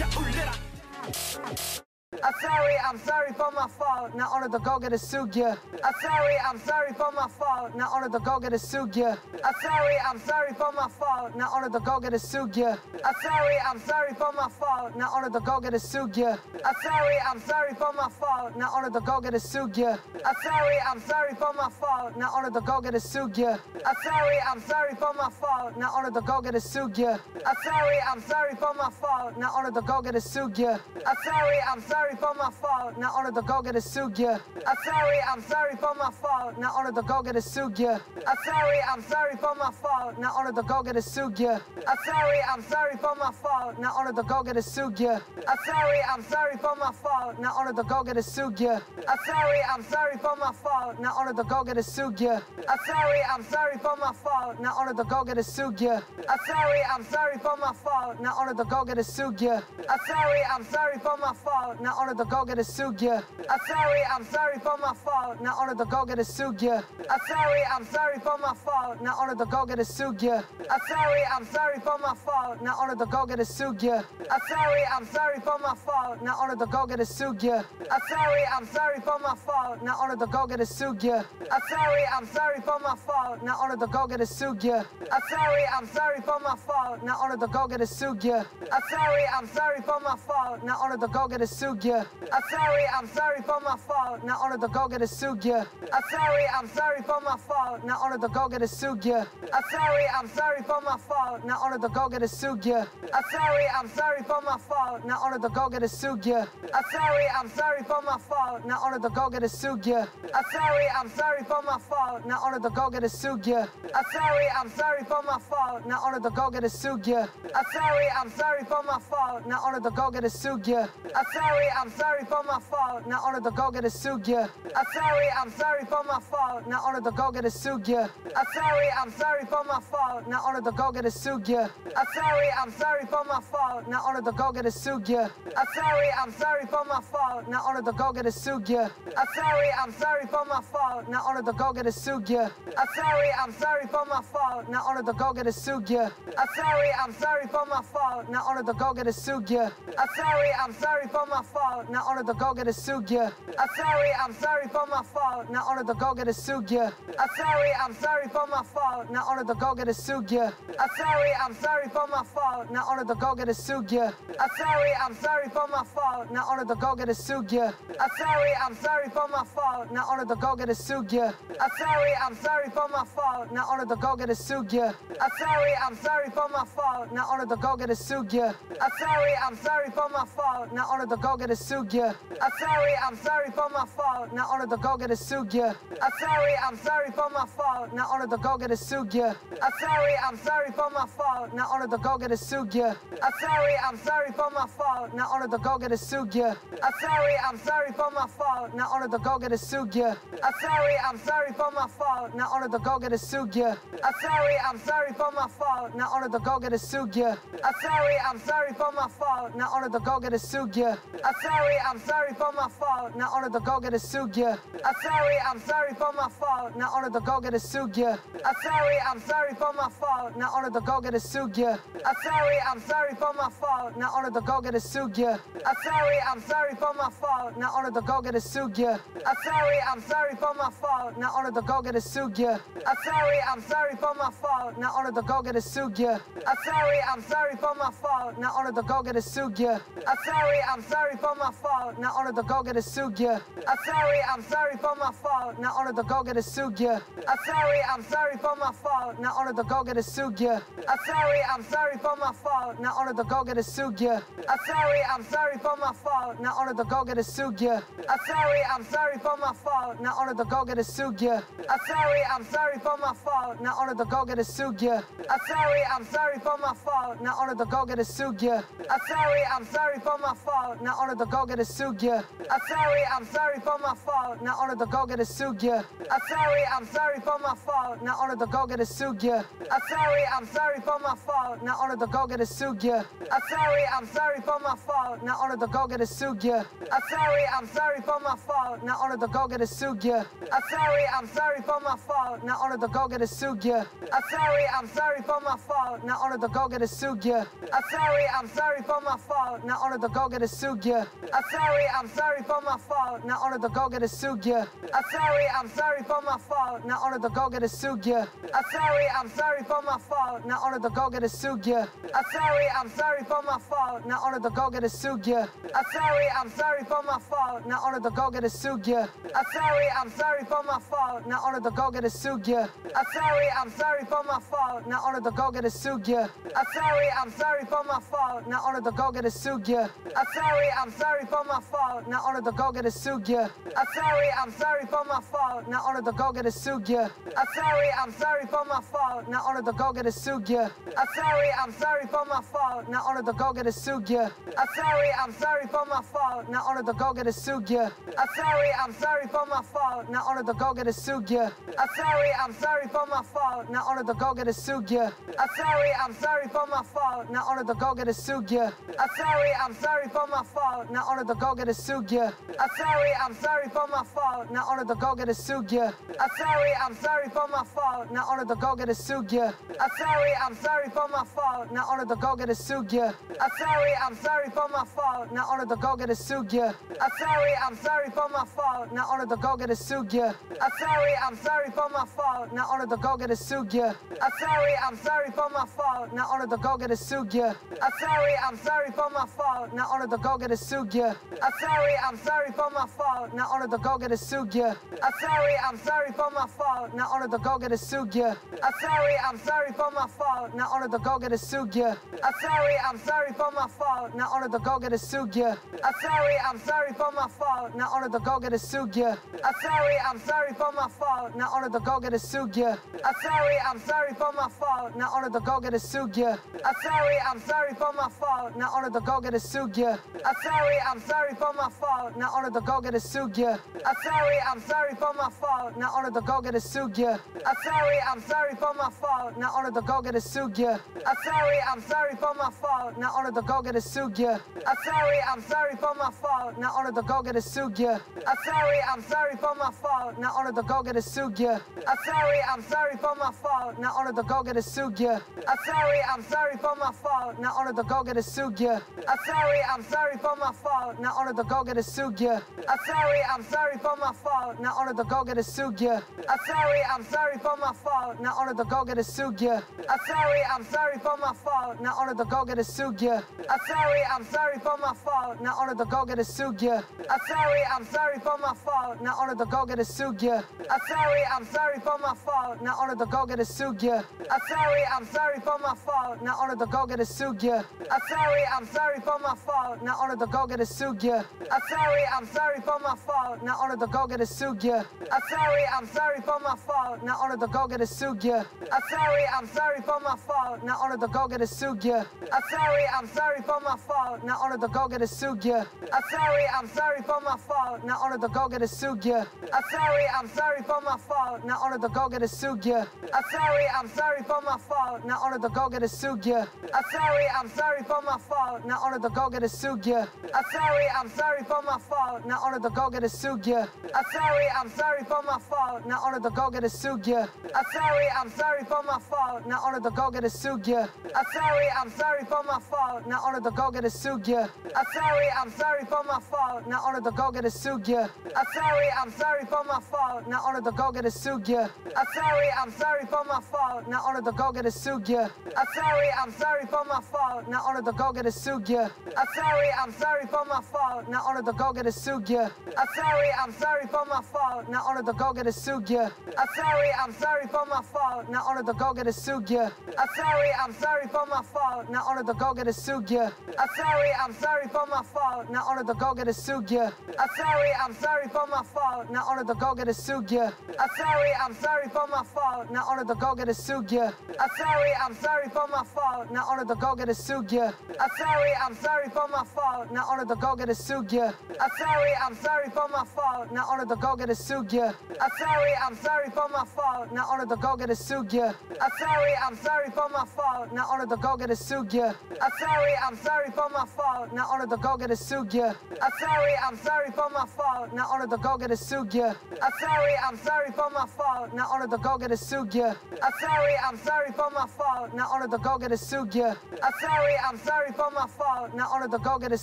야 울려라. I'm sorry, I'm sorry for my fault. Now order to go get a sugya. I'm sorry, I'm sorry for my fault. Now order to go get a sugya. I'm sorry, I'm sorry for my fault. Now order to go get a sugya. I'm sorry, I'm sorry for my fault. Now order to go get a sugya. I'm sorry, I'm sorry for my fault. Now order to go get a sugya. I'm sorry, I'm sorry for my fault. Now order to go get a sugya. I'm sorry, I'm sorry for my fault. Now order to go get a sugya. I'm sorry, I'm sorry for my fault. Now order to go get a sugya. I'm sorry, I'm sorry sorry for my fault. Now order to go get a sugya. I'm sorry, I'm sorry for my fault. Now order to go get a sugya. I'm sorry, I'm sorry for my fault. Now order to go get a sugya. I'm sorry, I'm sorry for my fault. Now order to go get a sugya. I'm sorry, I'm sorry for my fault. Now order to go get a sugya. I'm sorry, I'm sorry for my fault. Now order to go get a sugya. I'm sorry, I'm sorry for my fault. Now order to go get a sugya. I'm sorry, I'm sorry for my fault. Now order to go get a sugya. I'm sorry, I'm sorry for my fault. Now now to go get a sugya. I'm sorry, I'm sorry for my fault. Now order to go get a sugya. I'm sorry, I'm sorry for my fault. Now order to go get a sugya. I'm sorry, I'm sorry for my fault. Now order to go get a sugya. I'm sorry, I'm sorry for my fault. Now order to go get a sugya. I'm sorry, I'm sorry for my fault. Now order to go get a sugya. I'm sorry, I'm sorry for my fault. Now order to go get a sugya. I'm sorry, I'm sorry for my fault. Now order to go get a sugya. I'm sorry, I'm sorry for my fault. Now order to go get a sugya yeah. I'm sorry, I'm sorry for my fault. Now order to go get a sugya. I'm sorry, I'm sorry for my fault. Now order to go get a sugya. I'm sorry, I'm sorry for my fault. Now order to go get a sugya. I'm sorry, I'm sorry for my fault. Now order to go get a sugya. I'm sorry, I'm sorry for my fault. Now order to go get a sugya. I'm sorry, I'm sorry for my fault. Now order to go get a sugya. I'm sorry, I'm sorry for my fault. Now order to go get a sugya. I'm sorry, I'm sorry for my fault. Now order to go get a sugya. I'm sorry, I'm sorry for my fault. Now order to go get a sugya. I'm sorry, I'm sorry for my fault. Now order to go get a sugya. I'm sorry, I'm sorry for my fault. Now order to go get a sugya. I'm sorry, I'm sorry for my fault. Now order to go get a sugya. I'm sorry, I'm sorry for my fault. Now order to go get a sugya. I'm sorry, I'm sorry for my fault. Now order to go get a sugya. I'm sorry, I'm sorry for my fault. Now order to go get a sugya. I'm sorry, I'm sorry for my fault. Now order to go get a sugya. I'm sorry, I'm sorry for my fault fault, now order to go get a sugya. I'm sorry, I'm sorry for my fault, now order to go get a sugya. I'm sorry, I'm sorry for my fault, now order to go get a sugya. I'm sorry, I'm sorry for my fault, now order to go get a sugya. I'm sorry, I'm sorry for my fault, now order to go get a sugya. I'm sorry, I'm sorry for my fault, now order to go get a sugya. I'm sorry, I'm sorry for my fault, now order to go get a sugya. I'm sorry, I'm sorry for my fault, now order to go get a sugya. I'm sorry, I'm sorry for my fault, now order to go get a sugya. I'm sorry, I'm sorry for my fault. Now order to go get a sugya. I'm sorry, I'm sorry for my fault. Now order to go get a sugya. I'm sorry, I'm sorry for my fault. Now order to go get a sugya. I'm sorry, I'm sorry for my fault. Now order to go get a sugya. I'm sorry, I'm sorry for my fault. Now order to go get a sugya. I'm sorry, I'm sorry for my fault. Now order to go get a sugya. I'm sorry, I'm sorry for my fault. Now on to go get a sugya. I'm sorry, I'm sorry for my fault. Now order to go get a sugya. I'm I'm sorry for my fault. 나 오늘도 고개를 숙여. I'm sorry, I'm sorry for my fault. 나 오늘도 고개를 숙여. I'm sorry, I'm sorry for my fault. 나 오늘도 고개를 숙여. I'm sorry, I'm sorry for my fault. 나 오늘도 고개를 숙여. I'm sorry, I'm sorry for my fault. 나 오늘도 고개를 숙여. I'm sorry, I'm sorry for my fault. 나 오늘도 고개를 숙여. I'm sorry, I'm sorry for my fault. 나 오늘도 고개를 숙여. I'm sorry, I'm sorry for my fault. 나 오늘도 고개를 숙여. I'm sorry, I'm sorry for my fault. Now order to go get a sugya. I'm sorry, I'm sorry for my fault. Now order to go get a sugya. I'm sorry, I'm sorry for my fault. Now order to go get a sugya. I'm sorry, I'm sorry for my fault. Now order to go get a sugya. I'm sorry, I'm sorry for my fault. Now order to go get a sugya. I'm sorry, I'm sorry for my fault. Now order to go get a sugya. I'm sorry, I'm sorry for my fault. Now order to go get a sugya. I'm sorry, I'm sorry for my fault. Now order to go get a sugya. I'm sorry, I'm sorry for my fault. Now order 늘도 the go get a sugia. I'm uh, sorry, I'm sorry for my fault. Now on the go get a sugia. I'm uh, sorry, I'm sorry for my fault. Now on the go get a sugia. I'm uh, sorry, I'm sorry for my fault. Now on the go get a sugia. I'm sorry, I'm sorry for my fault. Now on the go get a sugia. I'm sorry, I'm sorry for my fault. Now on the go get a sugia. I'm sorry, I'm sorry for my fault. Now on the go get a sugia. I'm sorry, I'm sorry for my fault. Now on the go get a sugia. I'm sorry, I'm sorry for my fault. Now on the go get a sugia. I'm sorry, I'm sorry for my fault. Now on the go get a sugia. I'm sorry, I'm sorry for my fault. Now on the go get a sugia. I'm sorry, I'm sorry for my fault. Now on the go get a sugia. I'm sorry, I'm sorry for my fault. Now on the go get a sugia. I'm sorry, I'm sorry for my fault. Now on the go get a sugia. I'm sorry, I'm sorry for my fault. Now on the go get a sugia. I'm sorry, I'm sorry for my fault. Now on the go get a sugia. I'm sorry, I'm sorry for my fault. Now on the go get a sugia. I'm sorry, I'm sorry for my fault. Now on the go get a sugia. I'm sorry, I'm sorry for my fault. Now on the go get a sugia. I'm sorry, I'm sorry for my fault. Now on the go get a sugia. I'm sorry, I'm sorry for my fault. Now on the go get a sugia. I'm sorry, I'm sorry for my fault. Now on the go get a sugia. I'm sorry, I'm sorry for my fault. Now on the go get a sugia. I'm sorry, I'm sorry for my fault. Now on the go get a sugia. I'm sorry, I'm sorry for my fault. Now on the go get a sugia. I'm sorry, I'm sorry for my fault. Now on the go get a sugia. I'm sorry, I'm sorry for my fault. Now on the go get a sugia. I'm sorry, I'm sorry for my fault. Now on the go get a sugia. I'm sorry, I'm sorry for my fault. Now on the go get a sugia. I'm sorry, I'm sorry for my fault. Now on the go get a sugia. I'm sorry, I'm sorry for my fault. Now on the go get a sugia. I'm sorry, I'm sorry for my fault. Now on the go get a sugia. I'm sorry, I'm sorry for my fault. Now on the go get a sugia. I'm sorry, I'm sorry for my fault. Now on the go get a sugia. I'm sorry, I'm sorry for my fault. Now on the go get a sugia. I'm sorry, I'm sorry for my fault. Now on the go get a sugia. I'm sorry, I'm sorry for my fault. Now on the go get a sugia. I'm sorry, I'm sorry for my fault. Now on the go get a sugia. I'm sorry, I'm sorry for my fault. Now on the go get a sugia. I'm sorry, I'm sorry for my fault. Now on the go get a sugia. I'm sorry, I'm sorry for my fault. Now on the go get a sugia. I'm sorry, I'm sorry for my fault. Now on the go get a sugia. I'm sorry, I'm sorry for my fault. Now on the go get a sugia. I'm sorry, I'm sorry for my fault. Now on the go get a sugia. I'm sorry, I'm sorry for my fault. Now on the go get a sugia. I'm sorry, I'm sorry for my fault. Now on the go get a sugia. I'm sorry, I'm sorry for my fault. Now on the go get a sugia. I'm sorry, I'm sorry for my fault. Now on the go get a sugia. I'm sorry, I'm sorry for my fault. Now on the go get a sugia. I'm sorry, I'm sorry for my fault. Now on the go get a sugia. I'm sorry, I'm sorry for my fault. Now on the go get a sugia. I'm sorry, I'm sorry for my fault. Now on the go get a sugia. I'm sorry, I'm sorry for my fault. Now on the go get a sugia. I'm sorry, I'm sorry for my fault. Now on the go get a sugia. I'm sorry, I'm sorry for my fault. Now on the go get a sugia. I'm sorry, I'm sorry for my fault. Now on the go get a sugia. I'm sorry, I'm sorry for my fault. Now on the go get a sugia. I'm sorry, I'm sorry for my fault. Now on the go get a sugia. I'm sorry, I'm sorry for my fault. Now on the go get a sugia. I'm sorry, I'm sorry for my fault. Now on the go get a sugia. I'm sorry, I'm sorry for my fault. Now on the go get a sugia. I'm sorry, I'm sorry for my fault. Now on the go get a sugia. I'm sorry, I'm sorry for my fault. Now on the go get a sugia. I'm sorry, I'm sorry for my fault. Now on the go get a sugia. I'm sorry, I'm sorry for my fault. Now on the go get a sugia. I'm sorry, I'm sorry for my fault. Now on the go get a sugia. I'm sorry, I'm sorry for my fault. Now on the go get a sugia. I'm sorry, I'm sorry for my fault. Now on the go get a sugia. I'm sorry, I'm sorry for my fault. Now on the go get a sugia. I'm sorry, I'm sorry for my fault. Now on the go get a sugia. I'm sorry, I'm sorry for my fault. Now on the go get a sugia. I'm sorry, I'm sorry for my fault. Now on the go get a sugia. I'm sorry, I'm sorry for my fault. Now on the go get a sugia. I'm sorry, I'm sorry for my fault. Now on the go get a sugia. I'm sorry, I'm sorry for my fault. Now on the go get a sugia. I'm sorry, I'm sorry for my fault. Now on the go get a sugia. I'm sorry, I'm sorry for my fault. Now on the go get a sugia. I'm sorry, I'm sorry for my fault. Now on the go get a sugia. I'm sorry, I'm sorry for my fault. Now on the go get a sugia. I'm sorry, I'm sorry for my fault. Now on the go get a sugia. I'm sorry, I'm sorry for my fault. Now on the go get a sugia. I'm sorry, I'm sorry for my fault. Now on the go get a sugia. I'm sorry, I'm sorry for my fault. Now on the go get a sugia. I'm sorry, I'm sorry for my fault. Now Now the go get a sugia. I'm sorry, I'm sorry for my fault. Now on the go get a sugia. I'm sorry, I'm sorry for my fault. Now on the go get a sugia. I'm sorry, I'm sorry for my fault. Now on the go get a sugia. I'm sorry, I'm sorry for my fault. Now on the go get a sugia. I'm sorry, I'm sorry for my fault. Now on the go get a sugia. I'm sorry, I'm sorry for my fault. Now on the go get a sugia. I'm sorry, I'm sorry for my fault. Now on the go get a sugia. I'm sorry, I'm sorry for my fault. Now on the go get a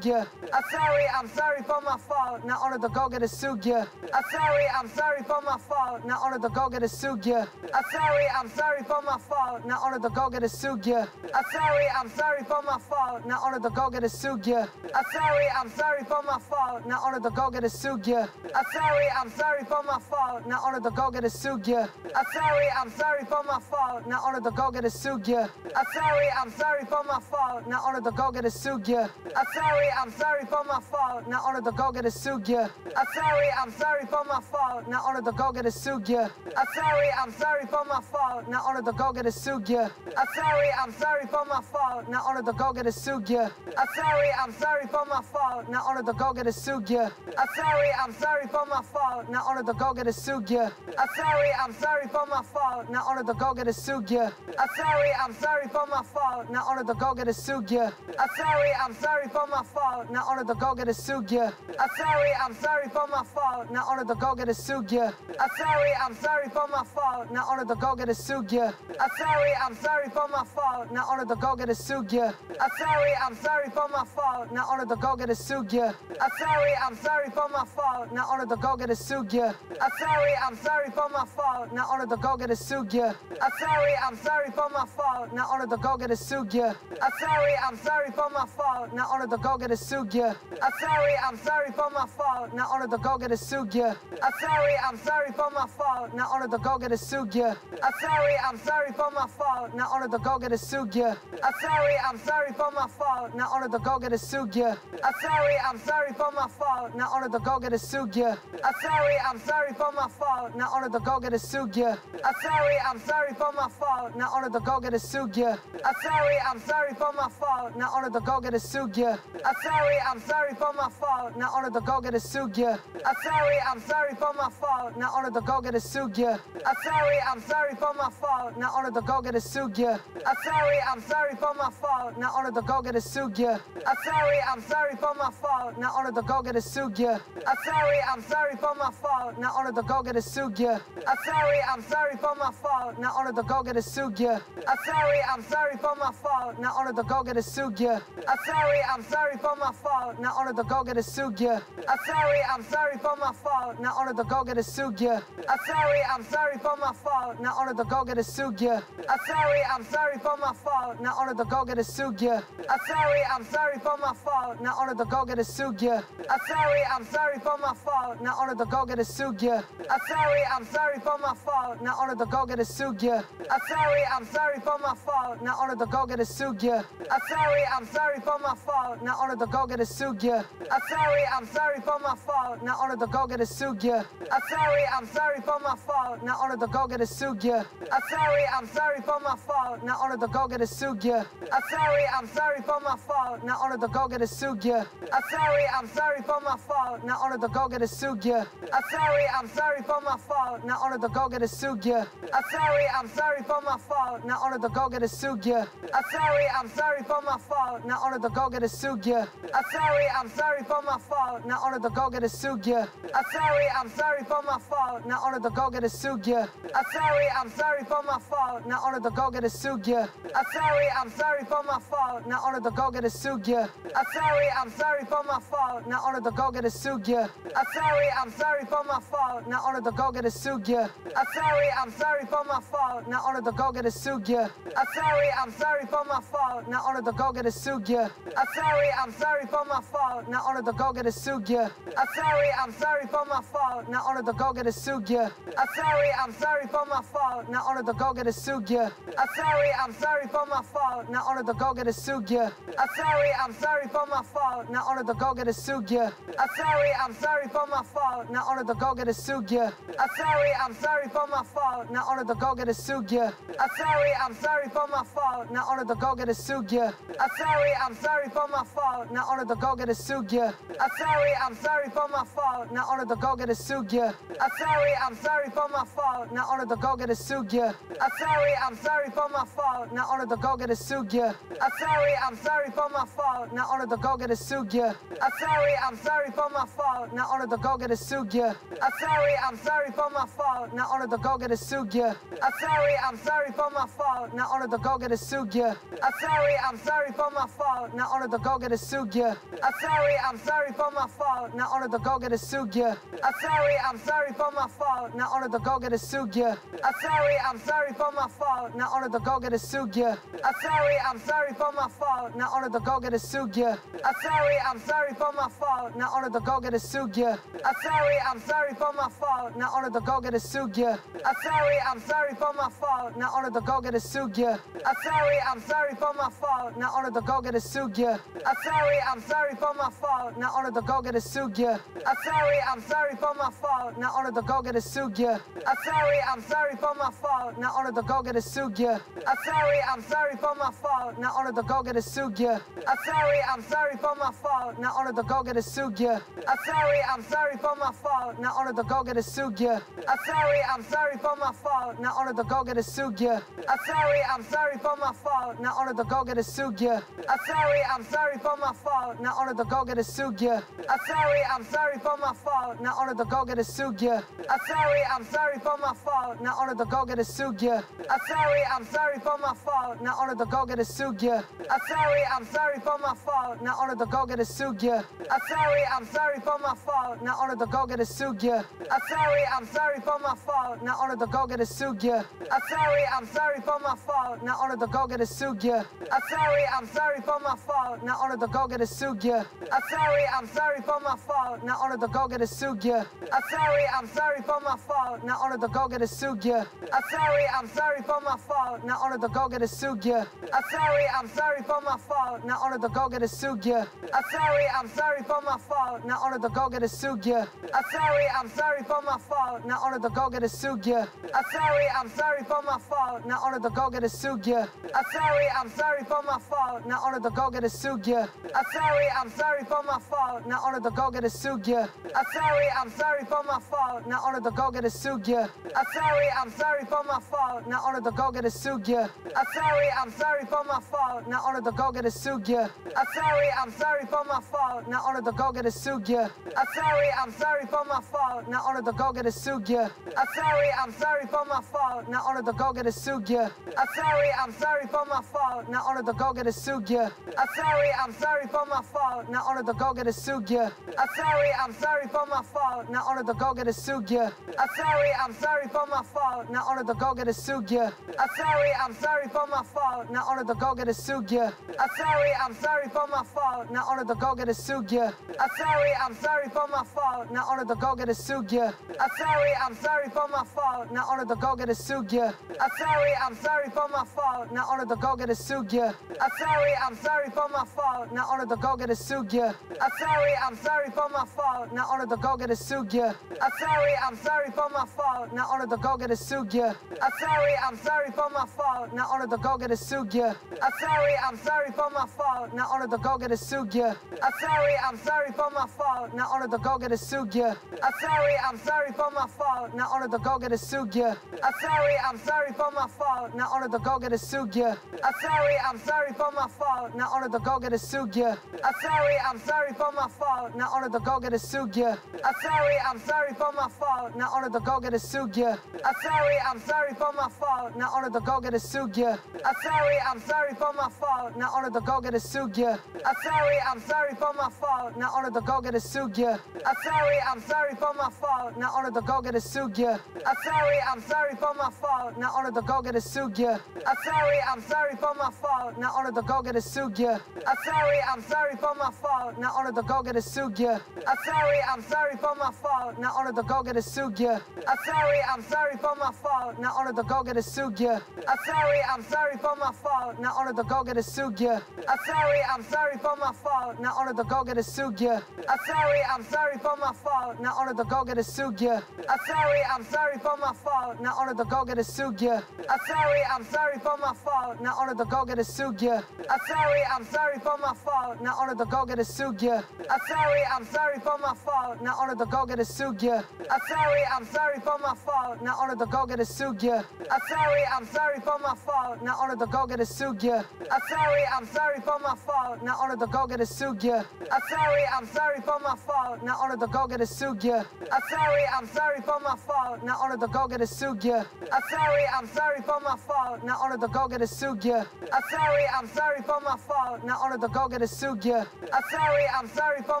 sugia. I'm sorry, I'm sorry for my fault. Now on the go get a sugia. I'm sorry, I'm sorry for my fault. Now on the go get a sugia. I'm sorry, I'm sorry for my fault. Now on the go get a sugia. I'm sorry, I'm sorry for my fault. Now on the go get a sugia. I'm sorry, I'm sorry for my fault. Now on the go get a sugia. I'm sorry, I'm sorry for my fault. Now on the go get a sugia. I'm sorry, I'm sorry for my fault. Now on the go get a sugia. I'm sorry, I'm sorry for my fault. Now on the go get a sugia. I'm sorry, I'm sorry for my fault. Now on the go get a sugia. I'm sorry, I'm sorry for my fault. Now on the go get a sugia. I'm sorry, I'm sorry for my fault. Now on the go get a sugia. I'm sorry, I'm sorry for my fault. Now on the go get a sugia. I'm sorry, I'm sorry for my fault. Now on the go get a sugia. I'm sorry, I'm sorry for my fault. Now on the go get a sugia. I'm sorry, I'm sorry for my fault. Now on the go get a sugia. I'm sorry, I'm sorry for my fault. Now on the go get a sugia. I'm sorry, I'm sorry for my fault. Now on the go get a sugia. I'm sorry, I'm sorry for my fault. Now on the go get a sugia. I'm sorry, I'm sorry for my fault. Now on the go get a sugia. I'm sorry, I'm sorry for my fault. Now on the go get a sugia. I'm sorry, I'm sorry for my fault. Now on the go get a sugia. I'm sorry, I'm sorry for my fault. Now on the go get a sugia. I'm sorry, I'm sorry for my fault. Now on the go get a sugia. I'm sorry, I'm sorry for my fault. Now on the go get a sugia. I'm sorry, I'm sorry for my fault. Now on the go get a sugia. I'm sorry, I'm sorry for my fault. Now on the go get a sugia. I'm sorry, I'm sorry for my fault. Now on the go get a sugia. I'm sorry, I'm sorry for my fault. Now on the go get a sugia. I'm sorry, I'm sorry for my fault. Now on the go get a sugia. I'm sorry, I'm sorry for my fault. Now on the go get a sugia. I'm sorry, I'm sorry for my fault. Now on the go get a sugia. I'm sorry, I'm sorry for my fault. Now on the go get a sugia. I'm sorry, I'm sorry for my fault. Now on the go get a sugia. I'm sorry, I'm sorry for my fault. Now on the go get a sugia. I'm sorry, I'm sorry for my fault. Now on the go get a sugia. I'm sorry, I'm sorry for my fault. Now on the go get a sugia. I'm sorry, I'm sorry for my fault. Now on the go get a sugia. I'm sorry, I'm sorry for my fault. Now on the go get a sugia. I'm sorry, I'm sorry for my fault. Now on the go get a sugia. I'm sorry, I'm sorry for my fault. Now on the go get a sugia. I'm sorry, I'm sorry for my fault. Now on the go get a sugia. I'm sorry, I'm sorry for my fault. Now on the go get a sugia. I'm sorry, I'm sorry for my fault. Now on the go get a sugia. I'm sorry, I'm sorry for my fault. Now on the go get a sugia. I'm sorry, I'm sorry for my fault. Now on the go get a sugia. I'm sorry, I'm sorry for my fault. Now on the go get a sugia. I'm sorry, I'm sorry for my fault. Now on the go get a sugia. I'm sorry, I'm sorry for my fault. Now on the go get a sugia. I'm sorry, I'm sorry for my fault. Now on the go get a sugia. I'm sorry, I'm sorry for my fault. Now the go get a sugia. I'm uh, sorry, I'm sorry for my fault. Now on the go get a sugia. I'm uh, sorry, I'm sorry for my fault. Now on the go get a sugia. I'm uh, sorry, I'm sorry for my fault. Now on the go get a sugia. I'm sorry, I'm sorry for my fault. Now on the go get a sugia. I'm sorry, I'm sorry for my fault. Now on the go get a sugia. I'm sorry, I'm sorry for my fault. Now on the go get a sugia. I'm sorry, I'm sorry for my fault. Now on the go get a sugia. I'm sorry, I'm sorry for my fault. Now on the go get a sugia. I'm sorry, I'm sorry for my fault. Now on the go get a sugia. I'm sorry, I'm sorry for my fault. Now on the go get a sugia. I'm sorry, I'm sorry for my fault. Now on the go get a sugia. I'm sorry, I'm sorry for my fault. Now on the go get a sugia. I'm sorry, I'm sorry for my fault. Now on the go get a sugia. I'm sorry, I'm sorry for my fault. Now on the go get a sugia. I'm sorry, I'm sorry for my fault. Now on the go get a sugia. I'm sorry, I'm sorry for my fault. Now on the go get a sugia. I'm sorry, I'm sorry for my fault. Now on the go get a sugia. I'm sorry, I'm sorry for my fault. Now on the go get a sugia. I'm sorry, I'm sorry for my fault. Now on the go get a sugia. I'm sorry, I'm sorry for my fault. Now on the go get a sugia. I'm sorry, I'm sorry for my fault. Now on the go get a sugia. I'm sorry, I'm sorry for my fault. Now on the go get a sugia. I'm sorry, I'm sorry for my fault. Now on the go get a sugia. I'm sorry, I'm sorry for my fault. Now on the go get a sugia. I'm sorry, I'm sorry for my fault. Now on the go get a sugia. I'm sorry, I'm sorry for my fault. Now on the go get a sugia. I'm sorry, I'm sorry for my fault. Now on the go get a sugia. I'm sorry, I'm sorry for my fault. Now on the go get a sugia. I'm sorry, I'm sorry for my fault. Now on the go get a sugia. I'm sorry, I'm sorry for my fault. Now on the go get a sugia. I'm sorry, I'm sorry for my fault. Now on the go get a sugia. I'm sorry, I'm sorry for my fault. Now on the go get a sugia. I'm sorry, I'm sorry for my fault. Now on the go get a sugia. I'm sorry, I'm sorry for my fault. Now on the go get a sugia. I'm sorry, I'm sorry for my fault. Now on the go get a sugia. I'm sorry, I'm sorry for my fault. Now on the go get a sugia. I'm sorry, I'm sorry for my fault. Now on the go get a sugia. I'm sorry, I'm sorry for my fault. Now on the go get a sugia. I'm sorry, I'm sorry for my fault. Now on the go get a sugia. I'm sorry, I'm sorry for my fault. Now on the go get a sugia. I'm sorry, I'm sorry for my fault. Now on the go get a sugia. I'm sorry, I'm sorry for my fault. Now on the go get a sugia. I'm sorry, I'm sorry for my fault. Now on the go get a sugia. I'm sorry, I'm sorry for my fault. Now on the go get a sugia. I'm sorry, I'm sorry for my fault. Now on the go get a sugia. I'm sorry, I'm sorry for my fault. Now on the go get a sugia. I'm sorry, I'm sorry for my fault. Now on the go get a sugia. I'm sorry, I'm sorry for my fault. Now on the go get a sugia. I'm sorry, I'm sorry for my fault. Now on the go get a sugia. I'm sorry, I'm sorry for my fault. Now on the go get a sugia. I'm sorry, I'm sorry for my fault. Now on the go get a sugia. I'm sorry, I'm sorry for my fault. Now on the go get a sugia. I'm sorry, I'm sorry for my fault. Now on the go get a sugia. I'm sorry, I'm sorry for my fault. Now on the go get a sugia. I'm sorry, I'm sorry for my fault. Now on the go get a sugia. I'm sorry, I'm sorry for my fault. Now on the go get a sugia. I'm sorry, I'm sorry for my fault. Now on the go get a sugia. I'm sorry, I'm sorry for my fault. Now on the go get a sugia. I'm sorry, I'm sorry for my fault. Now on the go get a sugia. I'm sorry, I'm sorry for my fault. Now on the go get a sugia. I'm sorry, I'm sorry for my fault. Now on the go get a sugia. I'm sorry, I'm sorry for my fault. Now on the go get a sugia. I'm sorry, I'm sorry for my fault. Now on the go get a sugia. I'm sorry, I'm sorry for my fault. Now on the go get a sugia. I'm sorry, I'm sorry for my fault. Now on the go get a sugia. I'm sorry, I'm sorry for my fault. Now on the go get a sugia. I'm sorry, I'm sorry for my fault. Now on the go get a sugia. I'm sorry, I'm sorry for my fault. Now on the go get a sugia. I'm sorry, I'm sorry for my fault. Now on the go get a sugia. I'm sorry, I'm sorry for my fault. Now on the go get a sugia. I'm sorry, I'm sorry for my fault. Now on the go get a sugia. I'm sorry, I'm sorry for my fault. Now on the go get a sugia. I'm sorry, I'm sorry for my fault. Now on the go get a sugia. I'm sorry, I'm sorry for my fault. Now on the go get a sugia. I'm sorry, I'm sorry for my fault. Now on the go get a sugia. I'm sorry, I'm sorry for my fault. Now on the go get a sugia. I'm sorry, I'm sorry for my fault. Now on the go get a sugia. I'm sorry, I'm sorry for my fault. Now on the go get a sugia. I'm sorry, I'm sorry for my fault. Now on the go get a sugia. I'm sorry, I'm sorry for my fault. Now on the go get a sugia. I'm sorry, I'm sorry for my fault. Now on the go get a sugia. I'm sorry, I'm sorry for my fault. Now on the go get a sugia. I'm sorry, I'm sorry for my fault. Now on the go get a sugia. I'm uh, sorry, I'm sorry for my fault. Now on the go get a sugia. I'm uh, sorry, I'm sorry for my fault. Now on the go get a sugia. I'm uh, sorry, I'm sorry for my fault. Now on the go get a sugia. I'm sorry, I'm sorry for my fault. Now on the go get a sugia. I'm sorry, I'm sorry for my fault. Now on the go get a sugia. I'm sorry, I'm sorry for my fault. Now on the go get a sugia. I'm sorry, I'm sorry for my fault. Now on the go get a sugia. I'm sorry, I'm sorry for my fault. Now on the go get a sugia. I'm sorry, I'm sorry for my fault. Now on the go get a sugia. I'm sorry, I'm sorry for my fault. Now on the go get a sugia. I'm sorry, I'm sorry for my fault. Now on the go get a sugia. I'm sorry, I'm sorry for my fault. Now on the go get a sugia. I'm sorry, I'm sorry for my fault. Now on the go get a sugia. I'm sorry, I'm sorry for my fault. Now on the go get a sugia. I'm sorry, I'm sorry for my fault. Now on the go get a sugia. I'm sorry, I'm sorry for my fault. Now on the go get a sugia. I'm sorry, I'm sorry for my fault. Now on the go get a sugia. I'm sorry, I'm sorry for my fault. Now on the go get a sugia. I'm sorry, I'm sorry for my fault. Now on the go get a sugia. I'm sorry, I'm sorry for my fault. Now on the go get a sugia. I'm sorry, I'm sorry for my fault. Now on the go get a sugia. I'm sorry, I'm sorry for my fault. Now on the go get a sugia. I'm sorry, I'm sorry for my fault. Now on the go get a sugia. I'm sorry, I'm sorry for my fault. Now on the go get a sugia. I'm sorry, I'm sorry for my fault. Fault. Now on the go get a sugia. I'm sorry, I'm sorry for my fault. Now on the go get a sugia. I'm sorry, I'm sorry for my fault. Now on the go get a sugia. I'm sorry, I'm sorry for my fault. Now on the go get a sugia. I'm sorry, I'm sorry for my fault. Now on the go get a sugia. I'm sorry, I'm sorry for my fault. Now on the go get a sugia. I'm sorry, I'm sorry for my fault. Now on the go get a sugia. I'm sorry, I'm sorry for my fault. Now on the go get a sugia. I'm sorry, I'm sorry for my fault. Now on the go get a sugia. I'm sorry, I'm sorry for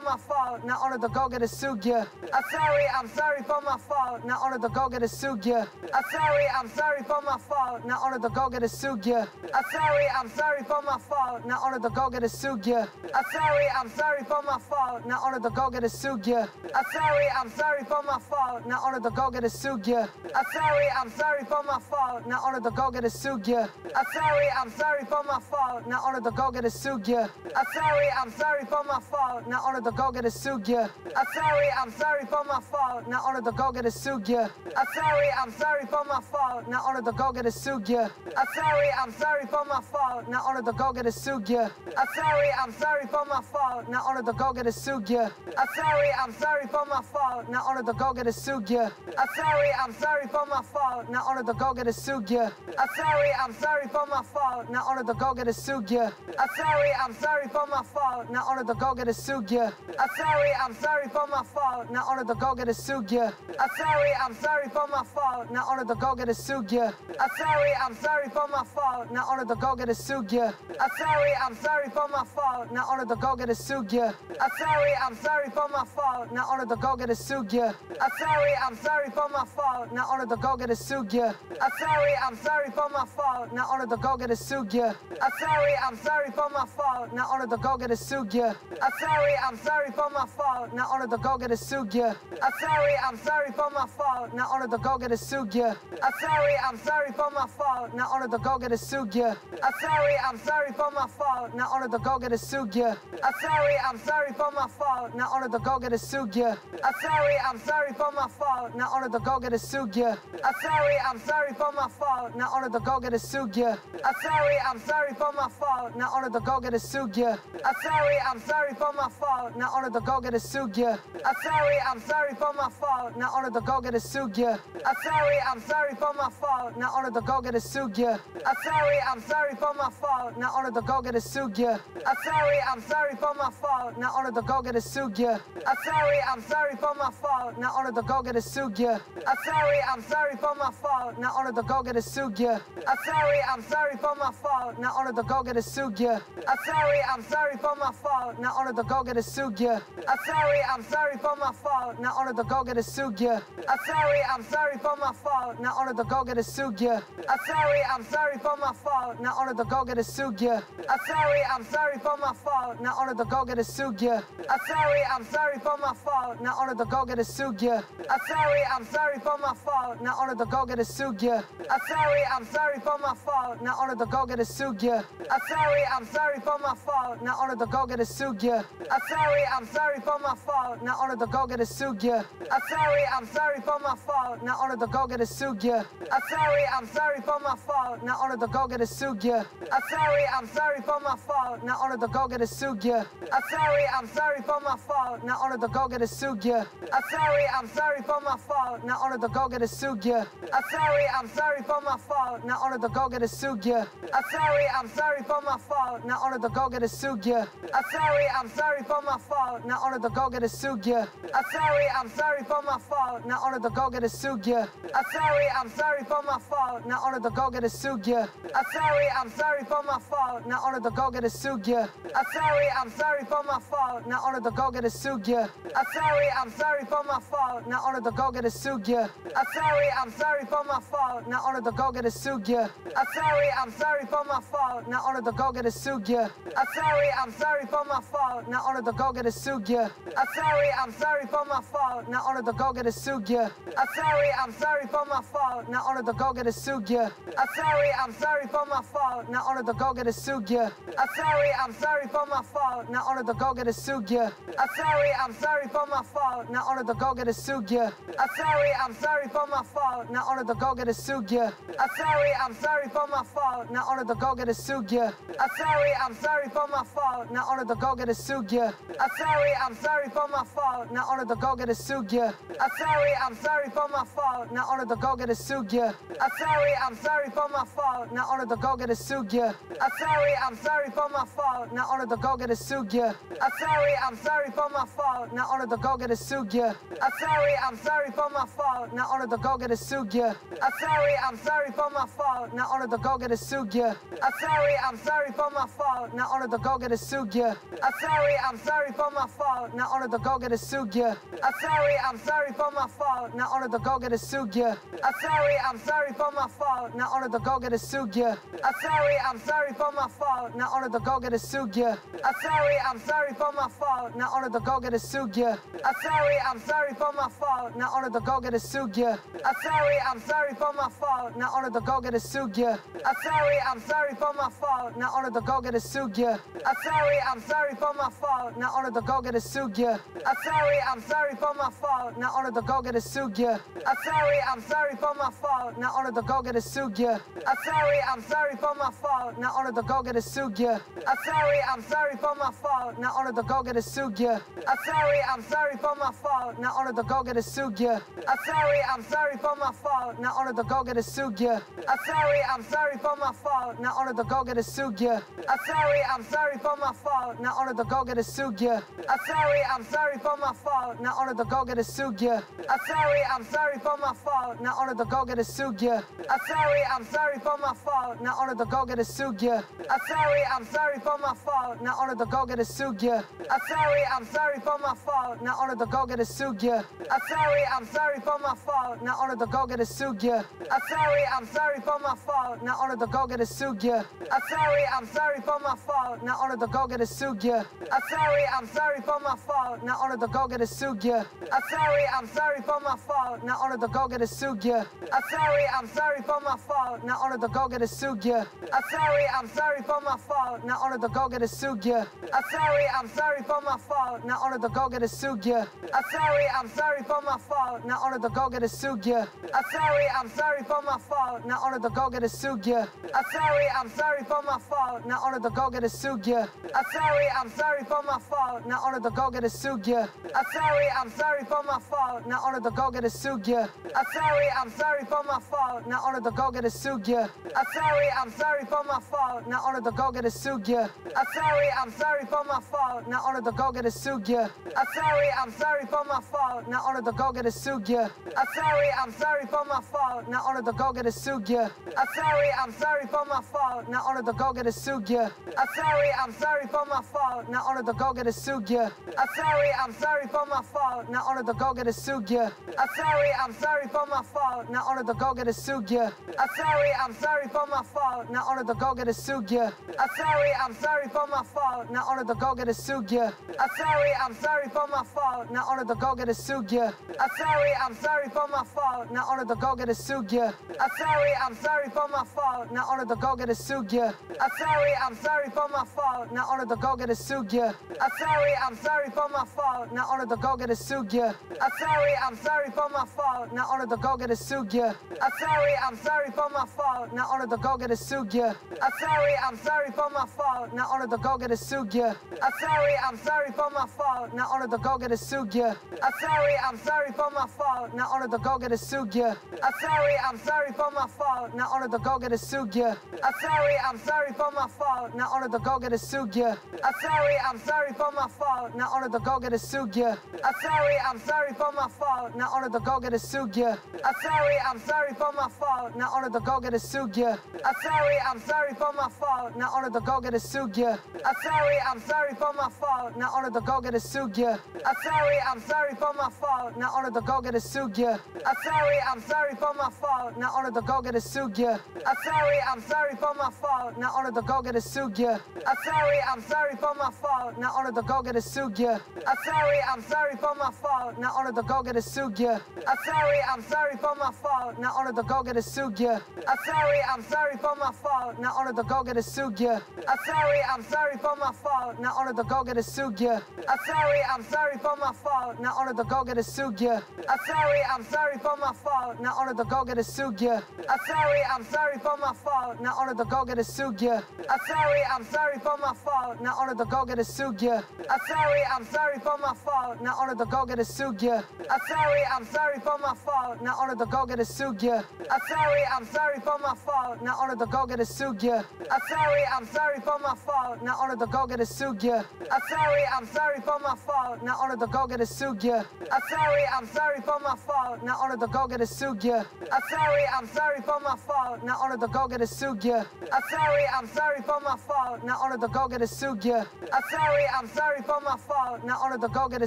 my fault. Now on the go get a sugia. I'm sorry, I'm sorry for my fault. Now on the go get a sugia. I'm sorry, I'm sorry for my fault. Now on the go get a sugia. I'm sorry, I'm sorry for my fault. Now on the go get a sugia. I'm sorry, I'm sorry for my fault. Now on the go get a sugia. I'm sorry, I'm sorry for my fault. Now on the go get a sugia. I'm sorry, I'm sorry for my fault. Now on the go get a sugia. I'm sorry, I'm sorry for my fault. Now on the go get a sugia. I'm sorry, I'm sorry for my fault. Now on the go get a sugia. I'm sorry, I'm sorry for my fault. Now on the go get a sugia. I'm sorry, I'm sorry for my fault. Now on the go get a sugia. I'm sorry, I'm sorry for my fault. Now on the go get a sugia. I'm sorry, I'm sorry for my fault. Now on the go get a sugia. I'm sorry, I'm sorry for my fault. Now on the go get a sugia. I'm sorry, I'm sorry for my fault. Now on the go get a sugia. I'm sorry, I'm sorry for my fault. Now on the go get a sugia. I'm sorry, I'm sorry for my fault. Now on the go get a sugia. I'm sorry, I'm sorry for my fault. Now on the go get a sugia. I'm sorry, I'm sorry for my fault. Now on the go get a sugia. I'm sorry, I'm sorry for my fault. Now on the go get a sugia. I'm sorry, I'm sorry for my fault. Now on the go get a sugia. I'm sorry, I'm sorry for my fault. Now on the go get a sugia. I'm sorry, I'm sorry for my fault. Now on the go get a sugia. I'm sorry, I'm sorry for my fault. Now on the go get a sugia. I'm sorry, I'm sorry for my fault. Now on the go get a sugia. I'm sorry, I'm sorry for my fault. Now on the go get a sugia. I'm sorry, I'm sorry for my fault. Now on the go get a sugia. I'm sorry, I'm sorry for my fault. Now on the go get a sugia. I'm sorry, I'm sorry for my fault. Now on the go get a sugia. I'm sorry, I'm sorry for my fault. Now on the go get a sugia. I'm sorry, I'm sorry for my fault. Now on the go get a sugia. I'm sorry, I'm sorry for my fault. Now on the go get a sugia. I'm sorry, I'm sorry for my fault. Now on the go get a sugia. I'm sorry, I'm sorry for my fault. Now on the go get a sugia. I'm sorry, I'm sorry for my fault. Now on the go get a sugia. I'm sorry, I'm sorry for my fault. Now on the go get a sugia. I'm sorry, I'm sorry for my fault. Now on the go get a sugia. I'm sorry, I'm sorry for my fault. Now on the go get a sugia. I'm sorry, I'm sorry for my fault. Now on the go get a sugia. I'm sorry, I'm sorry for my fault. Now on the go get a sugia. I'm sorry, I'm sorry for my fault. Now on the go get a sugia. I'm sorry, I'm sorry for my fault. Now on the go get a sugia. I'm sorry, I'm sorry for my fault. Now on the go get a sugia. I'm sorry, I'm sorry for my fault. Now on the go get a sugia. I'm sorry, I'm sorry for my fault. Now on the go get a sugia. I'm sorry, I'm sorry for my fault. Now on the go get a sugia. I'm sorry, I'm sorry for my fault. Now on the go get a sugia. I'm sorry, I'm sorry for my fault. Now on the go get a sugia. I'm sorry, I'm sorry for my fault. Now on the go get a sugia. I'm sorry, I'm sorry for my fault. Now on the go get a sugia. I'm sorry, I'm sorry for my fault. Now on the go get a sugia. I'm sorry, I'm sorry for my fault. Now on the go get a sugia. I'm sorry, I'm sorry for my fault. Now on the go get a sugia. I'm sorry, I'm sorry for my fault. Now on the go get a sugia. I'm sorry, I'm sorry for my fault. Now on the go get a sugia. I'm sorry, I'm sorry for my fault. Now on the go get a sugia. I'm sorry, I'm sorry for my fault. Now on the go get a sugia. I'm sorry, I'm sorry for my fault. Now on the go get a sugia. I'm sorry, I'm sorry for my fault. Now on the go get a sugia. I'm sorry, I'm sorry for my fault. Now on the go get a sugia. I'm sorry, I'm sorry for my fault. Now on the go get a sugia. I'm sorry, I'm sorry for my fault. Now on the go get a sugia. I'm sorry, I'm sorry for my fault. Now on the go get a sugia. I'm sorry, I'm sorry for my fault. Now on the go get a sugia. I'm sorry, I'm sorry for my fault. Now on the go get a sugia. I'm sorry, I'm sorry for my fault. Now on the go get a sugia. I'm sorry, I'm sorry for my fault. Now on the go get a sugia. I'm sorry, I'm sorry for my fault. Now on the go get a sugia. I'm sorry, I'm sorry for my fault. Now on the go get a sugia. I'm sorry, I'm sorry for my fault. Now on the go get a sugia. I'm sorry, I'm sorry for my fault. Now on the go get a sugia. I'm sorry, I'm sorry for my fault. Now on the go get a sugia. I'm sorry, I'm sorry for my fault. Now on the go get a sugia. I'm sorry, I'm sorry for my fault. Now on the go get a sugia. I'm sorry, I'm sorry for my fault. Now on the go get a sugia. I'm sorry, I'm sorry for my fault. Now on the go get a sugia. I'm sorry, I'm sorry for my fault. Now on the go get a sugia. I'm sorry, I'm sorry for my fault. Now on the go get a sugia. I'm sorry, I'm sorry for my fault. Now on the go get a sugia. I'm sorry, I'm sorry for my fault. Now on the go get a sugia. I'm sorry, I'm sorry for my fault. Now on the go get a sugia. I'm sorry, I'm sorry for my fault. Now on the go get a sugia. I'm sorry, I'm sorry for my fault. Now on the go get a sugia. I'm sorry, I'm sorry for my fault. Now on the go get a sugia. I'm sorry, I'm sorry for my fault. Now on the go get a sugia. I'm sorry, I'm sorry for my fault. Now on the go get a sugia. I'm sorry, I'm sorry for my fault. Now on the go get a sugia. I'm sorry, I'm sorry for my fault. Now on the go get a sugia. I'm sorry, I'm sorry for my fault. Now on the go get a sugia. I'm sorry, I'm sorry for my fault. Now on the go get a sugia. I'm sorry, I'm sorry for my fault. Now on the go get a sugia. I'm sorry, I'm sorry for my fault. Now on the go get a sugia. I'm sorry, I'm sorry for my fault. Now on the go get a sugia. I'm sorry, I'm sorry for my fault. Now on the go get a sugia. I'm sorry, I'm sorry for my fault. Now on the go get a sugia. I'm sorry, I'm sorry for my fault. Now on the go get a sugia. I'm sorry, I'm sorry for my fault. Now on the go get a sugia. I'm sorry, I'm sorry for my fault. Now on the go get a sugia. I'm sorry, I'm sorry for my fault. Now on the go get a sugia. I'm sorry, I'm sorry for my fault. Now on the go get a sugia. I'm sorry, I'm sorry for my fault. Now on the go get a sugia. I'm sorry, I'm sorry for my fault. Now on the go get a sugia. I'm sorry, I'm sorry for my fault. Now on the go get a sugia. I'm sorry, I'm sorry for my fault. Now on the go get a sugia. I'm sorry, I'm sorry for my fault. Now on the go get a sugia. I'm sorry, I'm sorry for my fault. Now on the go get a sugia. I'm sorry, I'm sorry for my fault. Now on the go get a sugia. I'm sorry, I'm sorry for my fault. Now on the go get a sugia. I'm sorry, I'm sorry for my fault. Now on the go get a sugia. I'm sorry, I'm sorry for my fault. Now on the go get a sugia. I'm sorry, I'm sorry for my fault. Now on the go get a sugia. I'm sorry, I'm sorry for my fault. Now on the go get a sugia. I'm sorry, I'm sorry for my fault. Now on the go get a sugia. I'm sorry, I'm sorry for my fault. Now on the go get a sugia. I'm sorry, I'm sorry for my fault. Now on the go get a sugia. I'm sorry, I'm sorry for my fault. Now on the go get a sugia. I'm sorry, I'm sorry for my fault. Now on the go get a sugia. I'm sorry, I'm sorry for my fault. Now on the go get a sugia. I'm sorry, I'm sorry for my fault. Now on the go get a sugia. I'm sorry, I'm sorry for my fault. Now on the go get a sugia. I'm sorry, I'm sorry for my fault. Now on the go get a sugia. I'm sorry, I'm sorry for my fault. Now on the go get a sugia. I'm sorry, I'm sorry for my fault. Now on the go get a sugia. I'm sorry, I'm sorry for my fault. Now on the go get a sugia. I'm sorry, I'm sorry for my fault. Now on the go get a sugia. I'm sorry, I'm sorry for my fault. Now on the go get a sugia. I'm sorry, I'm sorry for my fault. Now on the go get a sugia. I'm sorry, I'm sorry for my fault. Now on the go get a sugia. I'm sorry, I'm sorry for my fault. Now on the go get a sugia. I'm sorry, I'm sorry for my fault. Now on the go get a sugia. I'm sorry, I'm sorry for my fault. Now on the go get a sugia. I'm sorry, I'm sorry for my fault. Now on the go get a sugia. I'm sorry, I'm sorry for my fault. Now on the go get a sugia. I'm sorry, I'm sorry for my fault. Now on the go get a sugia. I'm sorry, I'm sorry for my fault. Now on the go get a sugia. I'm sorry, I'm sorry for my fault. Now on the go get a sugia. I'm sorry, I'm sorry for my fault. Now on the go get a sugia. I'm sorry, I'm sorry for my fault. Now on the go get a sugia. I'm sorry, I'm sorry for my fault. Now on the go get a sugia. I'm sorry, I'm sorry for my fault. Now on the go get a sugia. I'm sorry, I'm sorry for my fault. Now on the go get a sugia. I'm sorry, I'm sorry for my fault. Now on the go get a sugia. I'm sorry, I'm sorry for my fault. Now on the go get a sugia. I'm sorry, I'm sorry for my fault. Now on the go get a sugia. I'm sorry, I'm sorry for my fault. Now on the go get a sugia. I'm sorry, I'm sorry for my fault. Now on the go get a sugia. I'm sorry, I'm sorry for my fault. Now on the go get a sugia. I'm sorry, I'm sorry for my fault. Now on the go get a sugia. I'm sorry, I'm sorry for my fault. Now on the go get a sugia. I'm sorry, I'm sorry for my fault. Now on the go get a sugia. I'm sorry, I'm sorry for my fault. Now on the go get a sugia. I'm sorry, I'm sorry for my fault. Now on the go get a sugia. I'm sorry, I'm sorry for my fault. Now on the go get a sugia. I'm sorry, I'm sorry for my fault. Now on the go get a sugia. I'm sorry, I'm sorry for my fault. Now on the go get a sugia. I'm sorry, I'm sorry for my fault. Now on the go get a sugia. I'm sorry, I'm sorry for my fault. Now on the go get a sugia. I'm sorry, I'm sorry for for my fault. Now only the go get a sugia. I'm sorry, I'm sorry for my fault. Now only the go get a sugia. I'm sorry, I'm sorry for my fault. Now only the go get a sugia. I'm sorry, I'm sorry for my fault. Now only the go get a sugia. I'm sorry, I'm sorry for my fault. Now only the go get a sugia. I'm sorry, I'm sorry for my fault. Now only the go get a sugia. I'm sorry, I'm sorry for my fault. Now only the go get a sugia. I'm sorry, I'm sorry for my fault. Now only the go get a sugia. I'm sorry, I'm sorry for my fault. Now only the go get a sugia. I'm sorry, I'm sorry for my fault. Now only the go get a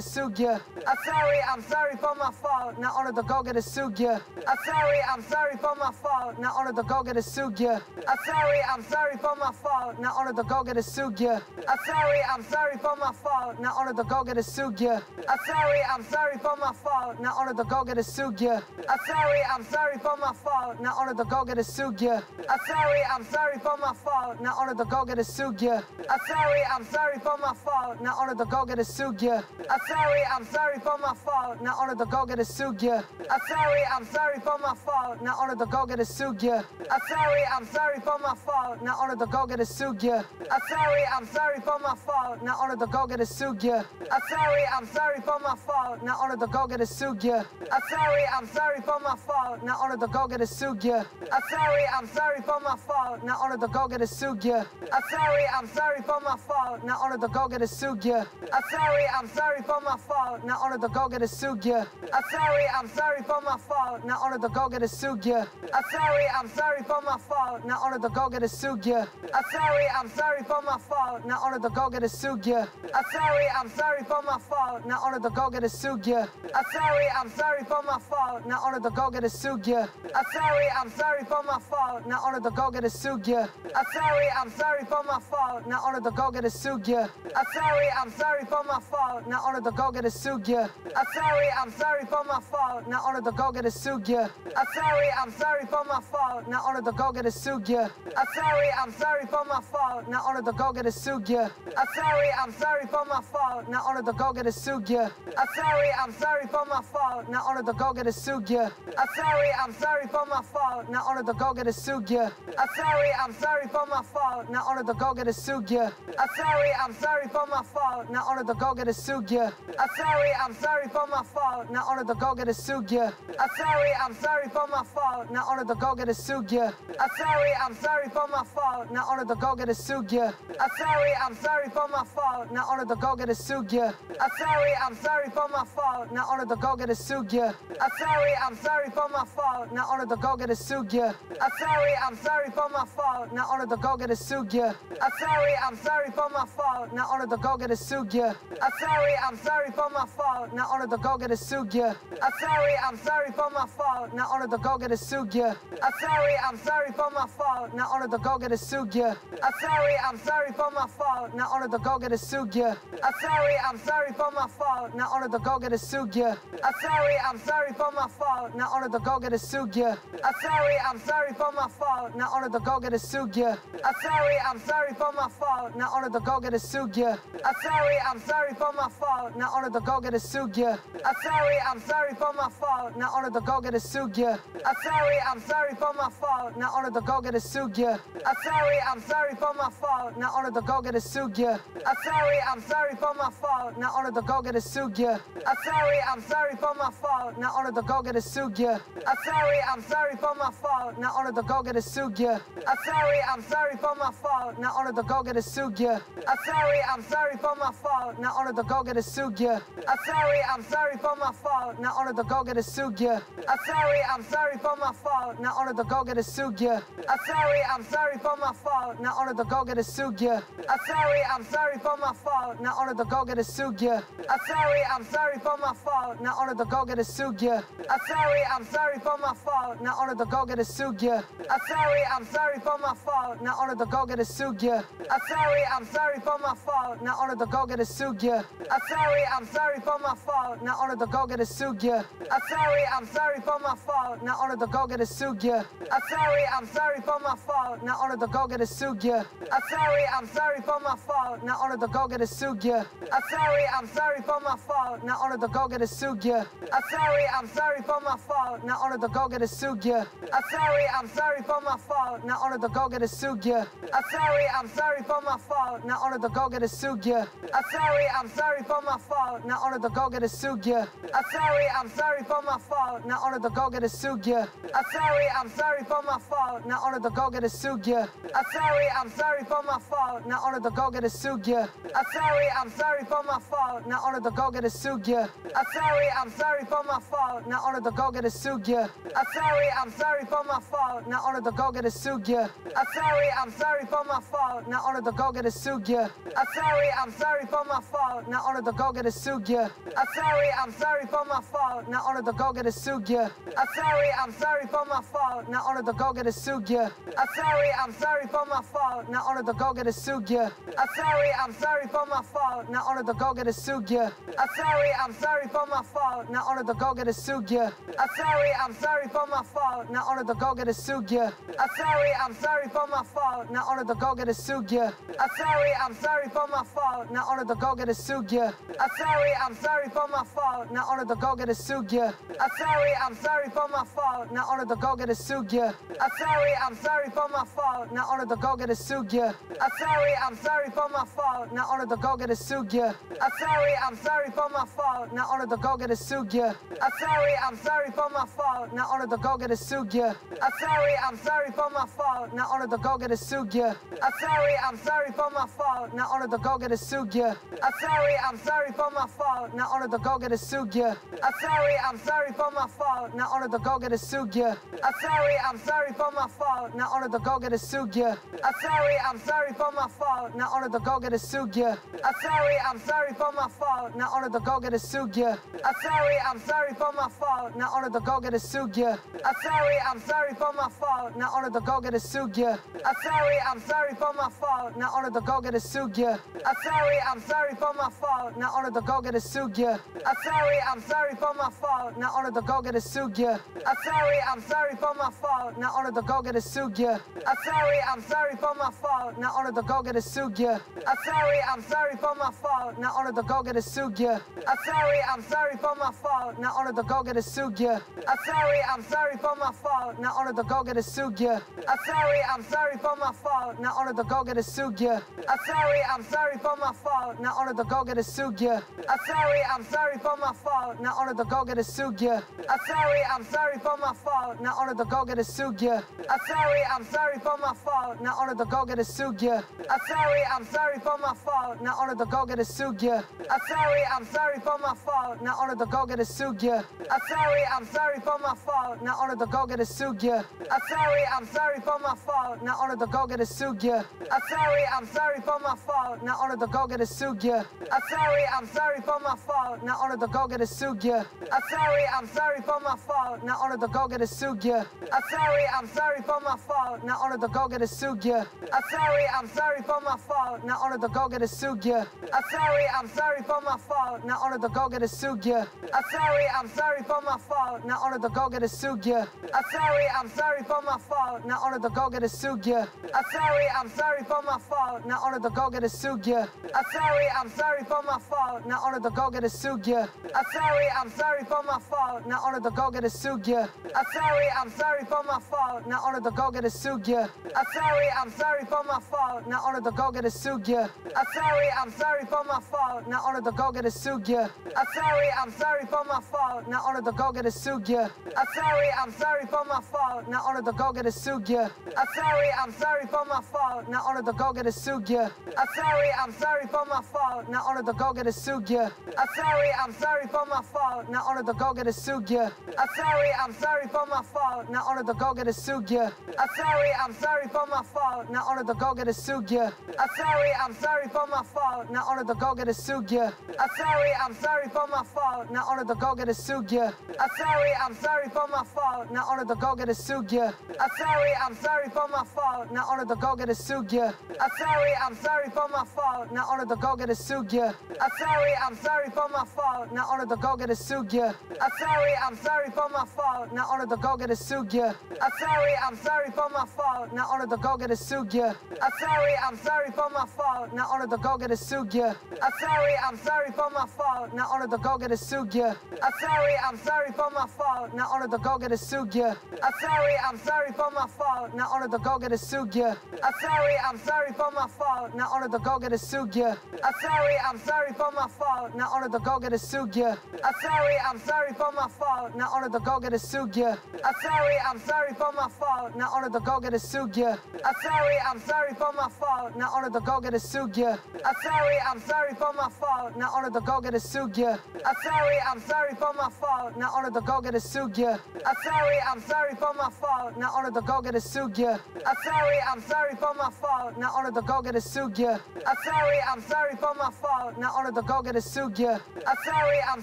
sugia. I'm sorry, I'm sorry for my fault. Now only the go get a sugia. I'm sorry, I'm sorry for my fault. Now only the go get a sugia. I'm sorry, I'm sorry for my fault. Now only the go get a sugia. I'm sorry, I'm sorry for my fault. Now only the go get a sugia. I'm sorry, I'm sorry for my fault. Now only the go get a sugia. I'm sorry, I'm sorry for my fault. Now only the go get a sugia. I'm sorry, I'm sorry for my fault. Now only the go get a sugia. I'm sorry, I'm sorry for my fault. Now only the go get a sugia. I'm sorry, I'm sorry for my fault. Now only the go get a sugia. I'm sorry, I'm sorry for my fault. Now only the go get a sugia. I'm sorry, I'm sorry for my fault. Now only the go get a sugia. I'm sorry, I'm sorry for my fault. Now only the go get a sugia. I'm sorry, I'm sorry for my fault. Now only the go get a sugia. I'm sorry, I'm sorry for my fault. Now only the go get a sugia. I'm sorry, I'm sorry for my fault. Now only the go get a sugia. I'm sorry, I'm sorry for my fault. Now only the go get a sugia. I'm sorry, I'm sorry for my fault. Now only the go get a sugia. I'm sorry, I'm sorry for my fault. Now only the go get a sugia. I'm sorry, I'm sorry for my fault. Now only the go get a sugia. I'm sorry, I'm sorry for my fault. Now only the go get a sugia. I'm sorry, I'm sorry for my fault. Now only the go get a sugia. I'm sorry, I'm sorry for my fault. Now only the go get a sugia. I'm sorry, I'm sorry for my fault. Now only the go get a sugia. I'm sorry, I'm sorry for my fault. Now only the go get a sugia. I'm sorry, I'm sorry for my fault. Now only the go get a sugia. I'm sorry, I'm sorry for my fault. Now only the go get a sugia. I'm sorry, I'm sorry for my fault. Now only the go get a sugia. I'm sorry, I'm sorry for my fault. Now only the go get a sugia. I'm sorry, I'm sorry for my fault. Now only the go get a sugia. I'm sorry, I'm sorry for my fault. Now only the go get a sugia. I'm sorry, I'm sorry for my fault. Now only the go get a sugia. I'm sorry, I'm sorry for my fault. Now only the go get a sugia. I'm sorry, I'm sorry for my fault. Now only the go get a sugia. I'm sorry, I'm sorry for my fault. Now only the go get a sugia. I'm sorry, I'm sorry for my fault. Now only the go get a sugia. I'm sorry, I'm sorry for my fault. Now only the go get a sugia. I'm sorry, I'm sorry for my fault. Now only the go get a sugia. I'm sorry, I'm sorry for my fault. Now only the go get a sugia. I'm sorry, I'm sorry for my fault. Now only the go get a sugia. I'm sorry, I'm sorry for my fault. Now only the go get a sugia. I'm sorry, I'm sorry for my fault. Now only the go get a sugia. I'm sorry, I'm sorry for my fault. Now only the go get a sugia. I'm sorry, I'm sorry for my fault. Now only the go get a sugia. I'm sorry, I'm sorry for my fault. Now only the go get a sugia. I'm sorry, I'm sorry for my fault. Now only the go get a sugia. I'm sorry, I'm sorry for my fault. Now only the go get a sugia. I'm sorry, I'm sorry for my fault. Now only the go get a sugia. I'm sorry, I'm sorry for my fault. Now only the go get a sugia. I'm sorry, I'm sorry for my fault. Now only the go get a sugia. I'm sorry, I'm sorry for my fault. Now only the go get a sugia. I'm sorry, I'm sorry for my fault. Now only the go get a sugia. I'm sorry, I'm sorry for my fault. Now only the go get a sugia. I'm sorry, I'm sorry for my fault. Now only the go get a sugia. I'm sorry, I'm sorry for my fault. Now only the go get a sugia. I'm sorry, I'm sorry for my fault. Now only the go get a sugia. I'm sorry, I'm sorry for my fault. Now only the go get a sugia. I'm sorry, I'm sorry for my fault. Now only the go get a sugia. I'm sorry, I'm sorry for my fault. Now only the go get a sugia. I'm sorry, I'm sorry for my fault. Now only the go get a sugia. I'm sorry, I'm sorry for my fault. Now only the go get a sugia. I'm sorry, I'm sorry for my fault. Now only the go get a sugia. I'm sorry, I'm sorry for my fault. Now only the go get a sugia. I'm sorry, I'm sorry for my fault. Now only the go get a sugia. I'm sorry, I'm sorry for my fault. Now only the go get a sugia. I'm sorry, I'm sorry for my fault. Now only the go get a sugia. I'm sorry, I'm sorry for my fault. Now only the go get a sugia. I'm sorry, I'm sorry for my fault. Now only the go get a sugia. I'm sorry, I'm sorry for my fault. Now only the go get a sugia. I'm sorry, I'm sorry for my fault. Now only the go get a sugia. I'm sorry, I'm sorry for my fault. Now only the go get a sugia. I'm sorry, I'm sorry for my fault. Now only the go get a sugia. I'm sorry, I'm sorry for my fault. Now only the go get a sugia. I'm sorry, I'm sorry for my fault. Now only the go get a sugia. I'm sorry, I'm sorry sorry for my fault. Now on the go get a sugia. I'm sorry, I'm sorry for my fault. Now on the go get a sugia. I'm sorry, I'm sorry for my fault. Now on the go get a sugia. I'm sorry, I'm sorry for my fault. Now on the go get a sugia. I'm sorry, I'm sorry for my fault. Now on the go get a sugia. I'm sorry, I'm sorry for my fault. Now on the go get a sugia. I'm sorry, I'm sorry for my fault. Now on the go get a sugia. I'm sorry, I'm sorry for my fault. Now on the go get a sugia. I'm sorry, I'm sorry for my fault. Now on the go get a sugia. I'm sorry, I'm sorry for my fault. Now on the go get a sugia. I'm sorry, I'm sorry for my fault. Now on the go get a sugia. I'm sorry, I'm sorry for my fault. Now on the go get a sugia. I'm sorry, I'm sorry for my fault. Now on the go get a sugia. I'm sorry, I'm sorry for my fault. Now on the go get a sugia. I'm sorry, I'm sorry for my fault. Now on the go get a sugia. I'm sorry, I'm sorry for my fault. Now on the go get a sugia. I'm sorry, I'm sorry for my fault. Now on the go get a sugia. I'm sorry, I'm sorry for my fault. Now on the go get a sugia. I'm sorry, I'm sorry for my fault. Now on the go get a sugia. I'm sorry, I'm sorry for my fault. Now on the go get a sugia. I'm sorry, I'm sorry for my fault. Now on the go get a sugia. I'm sorry, I'm sorry for my fault. Now on the go get a sugia. I'm sorry, I'm sorry for my fault. Now on the go get a sugia. I'm sorry, I'm sorry for my fault. Now on the go get a sugia. I'm sorry, I'm sorry for my fault. Now on the go get a sugia. I'm sorry, I'm sorry for my fault. Now on the go get a sugia. I'm sorry, I'm sorry for my fault. Now on the go get a sugia. I'm sorry, I'm sorry for my fault. Now on the go get a sugia. I'm sorry, I'm sorry for my fault. Now on the go get a sugia. I'm sorry, I'm sorry for my fault. Now on the go get a sugia. I'm sorry, I'm sorry for my fault. Now on the go get a sugia. I'm sorry, I'm sorry for my fault. Now on the go get a sugia. I'm sorry, I'm sorry for my fault. Now on the go get a sugia. I'm sorry, I'm sorry for my fault. Now on the go get a sugia. I'm sorry, I'm sorry for my fault. Now on the go get a sugia. I'm sorry, I'm sorry for my fault. Now on the go get a sugia. I'm sorry, I'm sorry for my fault. Now on the go get a sugia. I'm sorry, I'm sorry for my fault. Now on the go get a sugia. I'm sorry, I'm sorry for my fault. Now on the go get a sugia. I'm sorry, I'm sorry for my fault. Now on the go get a sugia. I'm sorry, I'm sorry for my fault. Now on the go get a sugia. I'm sorry, I'm sorry for my fault. Now on the go get a sugia. I'm sorry, I'm sorry for my fault. Now on the go get a sugia. I'm sorry, I'm sorry for my fault. Now on the go get a sugia. I'm sorry, I'm sorry for my fault. Now on the go get a sugia. I'm sorry, I'm sorry for my fault. Now on the go get a sugia. I'm sorry, I'm sorry for my fault. Now on the go get a sugia. I'm sorry, I'm sorry for my fault. Now on the go get a sugia. I'm sorry, I'm sorry for my fault. Now on the go get a sugia. I'm sorry, I'm sorry for my fault. Now on the go get a sugia. I'm sorry, I'm sorry for my fault. Now on the go get a sugia. I'm sorry, I'm sorry for my fault. Now on the go get a sugia. I'm sorry, I'm sorry for my fault. Now on the go get a sugia. I'm sorry, I'm sorry for my fault. Now on the go get a sugia. I'm sorry, I'm sorry for my fault. Now on the go get a sugia. I'm sorry, I'm sorry for my fault. Now on the go get a sugia. I'm sorry, I'm sorry for my fault. Now on the go get a sugia. I'm sorry, I'm sorry for my fault. Now on the go get a sugia. I'm sorry, I'm sorry for my fault. Now on the go get a sugia. I'm sorry, I'm sorry for my fault. Now on the go get a sugia. I'm sorry, I'm sorry for my fault. Now on the go get a sugia. I'm sorry, I'm sorry for my fault. Now on the go get a sugia. I'm sorry, I'm sorry for my fault. Now on the go get a sugia. I'm sorry, I'm sorry for my fault. Now on the go get a sugia. I'm sorry, I'm sorry for my fault. Now on the go get a sugia. I'm sorry, I'm sorry for my fault. Now on the go get a sugia. I'm sorry, I'm sorry for my fault. Now on the go get a sugia. I'm sorry, I'm sorry for my fault. Now on the go get a sugia. I'm sorry, I'm sorry for my fault. Now on the go get a sugia. I'm sorry, I'm sorry for my fault. Now on the go get a sugia. I'm sorry, I'm sorry for my fault. Now on the go get a sugia. I'm sorry, I'm sorry for my fault. Now on the go get a sugia. I'm sorry, I'm sorry for my fault. Now on the go get a sugia. I'm sorry, I'm sorry for my fault. Now on the go get a sugia. I'm sorry, I'm sorry for my fault. Now on the go get a sugia. I'm sorry, I'm sorry for my fault. Now on the go get a sugia. I'm sorry, I'm sorry for my fault. Now on the go get a sugia. I'm sorry, I'm sorry for my fault. Now on the go get a sugia. I'm sorry, I'm sorry for my fault. Now on the go get a sugia. I'm sorry, I'm sorry for my fault. Now on the go get a sugia. I'm sorry, I'm sorry for my fault. Now on the go get a sugia. I'm sorry, I'm sorry for my fault. Now on the go get a sugia. I'm sorry, I'm sorry for my fault. Now on the go get a sugia. I'm sorry, I'm sorry for my fault. Now order to go get a sugya. I'm sorry, I'm sorry for my fault. Now order to go get a sugya. I'm sorry, I'm sorry for my fault. Now order to go get a sugya. I'm sorry, I'm sorry for my fault. Now order to go get a sugya. I'm sorry, I'm sorry for my fault. Now order to go get a sugya. I'm sorry, I'm sorry for my fault. Now order to go get a sugya. I'm sorry, I'm sorry for my fault. Now order to go get a sugya. I'm sorry, I'm sorry for my fault. Now order to go get a sugya. I'm sorry, I'm sorry for my fault fault, now to go get a sugya. I'm sorry, I'm sorry for my fault, now order to go get a sugya. I'm sorry, I'm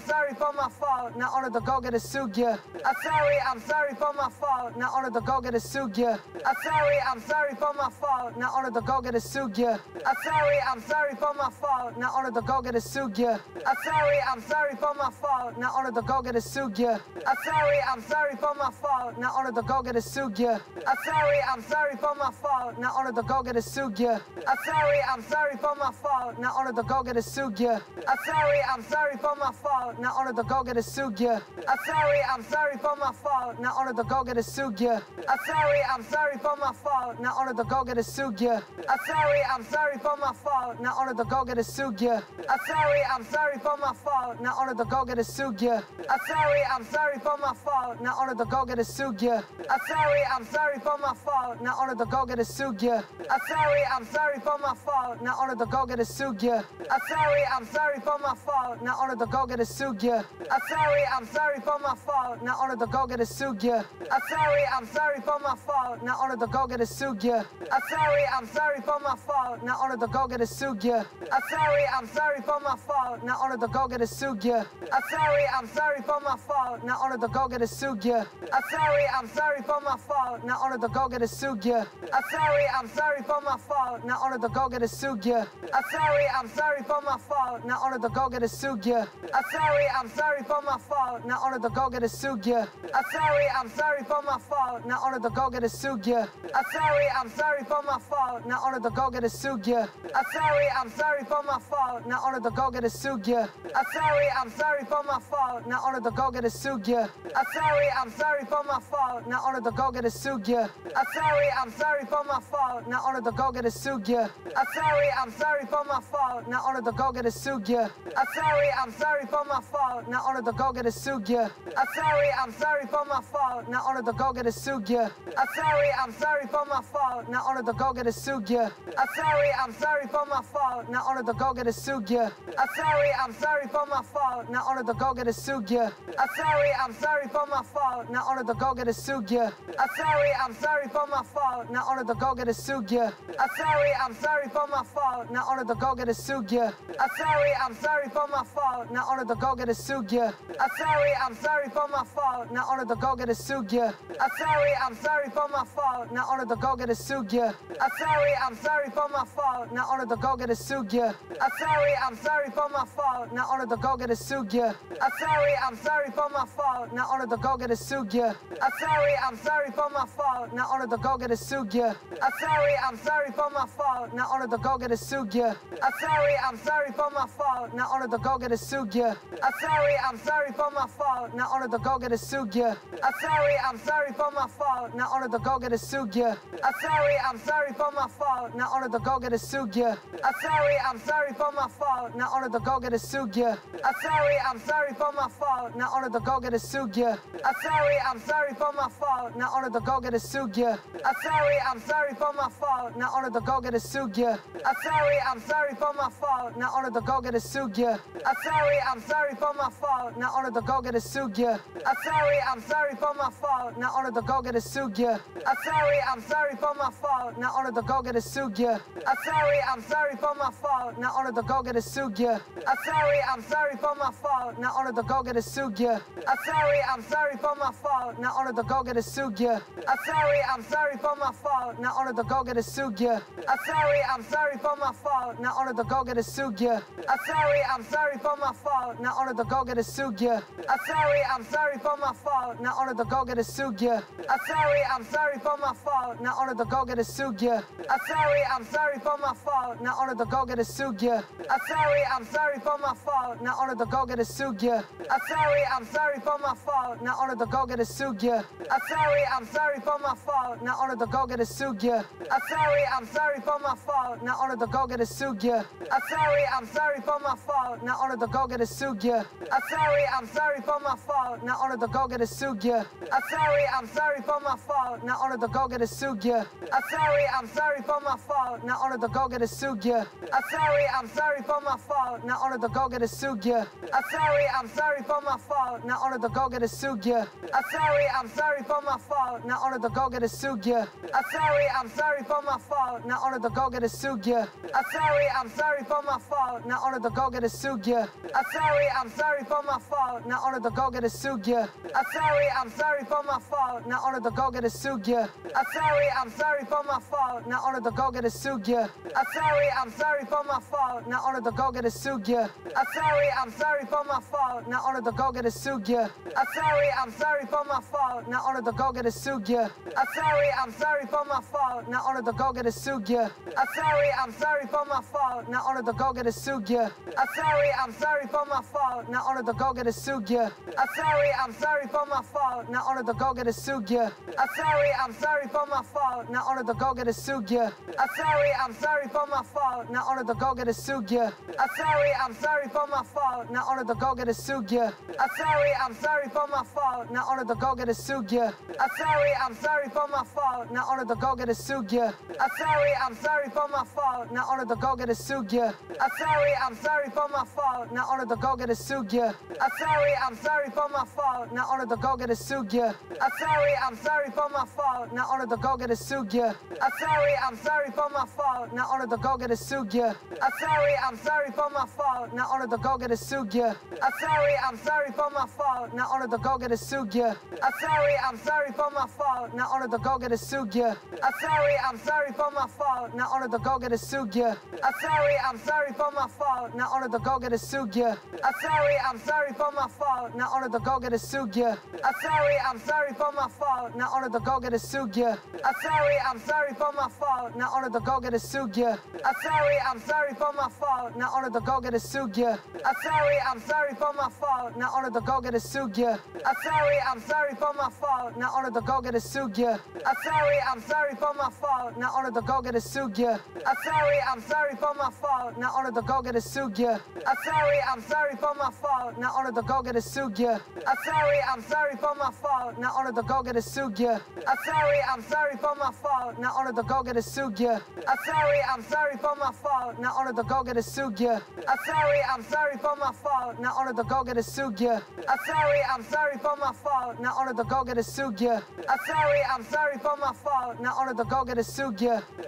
sorry for my fault, now order to go get a sugya. I'm sorry, I'm sorry for my fault, now order to go get a sugya. I'm sorry, I'm sorry for my fault, now order to go get a sugya. I'm sorry, I'm sorry for my fault, now order to go get a sugya. I'm sorry, I'm sorry for my fault, now order to go get a sugya. I'm sorry, I'm sorry for my fault, now order to go get a sugya. I'm sorry, I'm sorry for my fault, now order to go get a sugya sugya. I'm sorry, I'm sorry for my fault. Now order to go get a sugya. I'm sorry, I'm sorry for my fault. Now order to go get a sugya. I'm sorry, I'm sorry for my fault. Now order to go get a sugya. I'm sorry, I'm sorry for my fault. Now order to go get a sugya. I'm sorry, I'm sorry for my fault. Now order to go get a sugya. I'm sorry, I'm sorry for my fault. Now order to go get a sugya. I'm sorry, I'm sorry for my fault. Now order to go get a sugya. I'm sorry, I'm sorry for my fault. Now order to go get a sugya. I'm sorry sorry, I'm sorry for my fault. Now on the go get a sugya. I'm sorry, I'm sorry for my fault. Now on to go get a sugya. I'm sorry, I'm sorry for my fault. Now on to go get a sugya. I'm sorry, I'm sorry for my fault. Now on to go get a sugya. I'm sorry, I'm sorry for my fault. Now on to go get a sugya. I'm sorry, I'm sorry for my fault. Now on to go get a sugya. I'm sorry, I'm sorry for my fault. Now on to go get a sugya. I'm sorry, I'm sorry for my fault. Now on to go get a sugya. I'm sorry, I'm sorry for my fault, now order to go get a sugya. I'm sorry, I'm sorry for my fault, now order to go get a sugya. I'm sorry, I'm sorry for my fault, now order to go get a sugya. I'm sorry, I'm sorry for my fault, now order to go get a sugya. I'm sorry, I'm sorry for my fault, now order to go get a sugya. I'm sorry, I'm sorry for my fault, now order to go get a sugya. I'm sorry, I'm sorry for my fault, now order to go get a sugya. I'm sorry, I'm sorry for my fault, now order to go get a sugya. I'm sorry, I'm sorry for my fault, now order to go get a sugya. I'm sorry, I'm sorry for my fault. Now order to go get a sugya. I'm sorry, I'm sorry for my fault. Now order to go get a sugya. I'm sorry, I'm sorry for my fault. Now order to go get a sugya. I'm sorry, I'm sorry for my fault. Now order to go get a sugya. I'm sorry, I'm sorry for my fault. Now order to go get a sugya. I'm sorry, I'm sorry for my fault. Now order to go get a sugya. I'm sorry, I'm sorry for my fault. Now order to go get a sugya. I'm sorry, I'm sorry for my fault. Now order to go get a sugya. I'm sorry, I'm sorry for my fault. Now on to go get a sugya. I'm sorry, I'm sorry for my fault. Now on to go get a sugya. I'm sorry, I'm sorry for my fault. Now on to go get a sugya. I'm sorry, I'm sorry for my fault. Now on to go get a sugya. I'm sorry, I'm sorry for my fault. Now on to go get a sugya. I'm sorry, I'm sorry for my fault. Now on to go get a sugya. I'm sorry, I'm sorry for my fault. Now on to go get a sugya. I'm sorry, I'm sorry for my fault. Now on to go get a sugya. I'm sorry, I'm sorry sorry for my fault. Now order to go get a sugya. I'm sorry, I'm sorry for my fault. Now order to go get a sugya. I'm sorry, I'm sorry for my fault. Now order to go get a sugya. I'm sorry, I'm sorry for my fault. Now order to go get a sugya. I'm sorry, I'm sorry for my fault. Now order to go get a sugya. I'm sorry, I'm sorry for my fault. Now order to go get a sugya. I'm sorry, I'm sorry for my fault. Now order to go get a sugya. I'm sorry, I'm sorry for my fault. Now order to go get a sugya. I'm sorry, I'm sorry for my fault. Now now order to go get a sugya. I'm sorry, I'm sorry for my fault, now order to go get a sugya. I'm sorry, I'm sorry for my fault, now order to go get a sugya. I'm sorry, I'm sorry for my fault, now order to go get a sugya. I'm sorry, I'm sorry for my fault, now order to go get a sugya. I'm sorry, I'm sorry for my fault, now order to go get a sugya. I'm sorry, I'm sorry for my fault, now order to go get a sugya. I'm sorry, I'm sorry for my fault, now order to go get a sugya. I'm sorry, I'm sorry for my fault, now order to go get a sugya ya. I'm sorry, I'm sorry for my fault. Now order to go get a sugya. I'm sorry, I'm sorry for my fault. Now order to go get a sugya. I'm sorry, I'm sorry for my fault. Now order to go get a sugya. I'm sorry, I'm sorry for my fault. Now order to go get a sugya. I'm sorry, I'm sorry for my fault. Now order to go get a sugya. I'm sorry, I'm sorry for my fault. Now order to go get a sugya. I'm sorry, I'm sorry for my fault. Now order to go get a sugya. I'm sorry, I'm sorry for my fault. Now order to go get a sugya. I'm sorry, I'm sorry for my fault. Now on the go get a sugia. I'm sorry, I'm sorry for my fault. Now on the go get a sugia. I'm sorry, I'm sorry for my fault. Now on the go get a sugia. I'm sorry, I'm sorry for my fault. Now on the go get a sugia. I'm sorry, I'm sorry for my fault. Now on the go get a sugia. I'm sorry, I'm sorry for my fault. Now on the go get a sugia. I'm sorry, I'm sorry for my fault. Now on the go get a sugia. I'm sorry, I'm sorry for my fault. Now on the go get a sugia. I'm sorry, I'm sorry for my fault. Now on the go get a sugia. I'm sorry, I'm sorry for my fault. Now on the go get a sugia. I'm sorry, I'm sorry for my fault. Now on the go get a sugia. I'm sorry, I'm sorry for my fault. Now on the go get a sugia. I'm sorry, I'm sorry for my fault. Now on the go get a sugia. I'm sorry, I'm sorry for my fault. Now on the go get a sugia. I'm sorry, I'm sorry for my fault. Now on the go get a sugia. I'm sorry, I'm sorry for my fault. Now on the go get a sugia. I'm sorry, I'm sorry for my fault. Now on the go get a sugia. I'm sorry, I'm sorry for my fault. Now on the go get a sugia. I'm sorry, I'm sorry for my fault. Now on the go get a sugia. I'm sorry, I'm sorry for my fault. Now on the go get a sugia. I'm sorry, I'm sorry for my fault. Now on the go get a sugia. I'm sorry, I'm sorry for my fault. Now on the go get a sugia. I'm sorry, I'm sorry for my fault. Now on the go get a sugia. I'm sorry, I'm sorry for my fault. Now on the go get a sugia. I'm sorry, I'm sorry for my fault. Now on the go get a sugia. I'm sorry, I'm sorry for my fault. Now on the go get a sugia. I'm sorry, I'm sorry for my fault. Now on the go get a sugia. I'm sorry, I'm sorry for my fault. Now on the go get a sugia. I'm sorry, I'm sorry for my fault. Now on the go get a sugia. I'm sorry, I'm sorry for my fault. Now on the go get a sugia. I'm sorry, I'm sorry for my fault. Now on the go get a sugia. I'm sorry, I'm sorry for my fault. Now on the go get a sugia. I'm sorry, I'm sorry for my fault. Now on the go get a sugia. I'm sorry, I'm sorry for my fault. Now on the go get a sugia. I'm sorry, I'm sorry for my fault. Now on the go get a sugia. I'm sorry, I'm sorry for my fault. Now on the go get a sugia. I'm sorry, I'm sorry for my fault. Now on the go get a sugia. I'm sorry, I'm sorry for my fault. Now on the go get a sugia. I'm sorry, I'm sorry for my fault. Now on the go get a sugia. I'm sorry, I'm sorry for my fault. Now on the go get a sugia. I'm sorry, I'm sorry for my fault. Now on the go get a sugia. I'm sorry, I'm sorry for my fault. Now on the go get a sugia. I'm sorry, I'm sorry for my fault. Now on the go get a sugia. I'm sorry, I'm sorry for my fault. Now on the go get a sugia. I'm sorry, I'm sorry for my fault. Now on the go get a sugia. I'm sorry, I'm sorry for my fault. Now on the go get a sugia. I'm sorry, I'm sorry for my fault. Now on the go get a sugia. I'm sorry, I'm sorry for my fault. Now on the go get a sugia. I'm sorry, I'm sorry for my fault. Now on the go get a sugia. I'm sorry, I'm sorry for my fault. Now on the go get a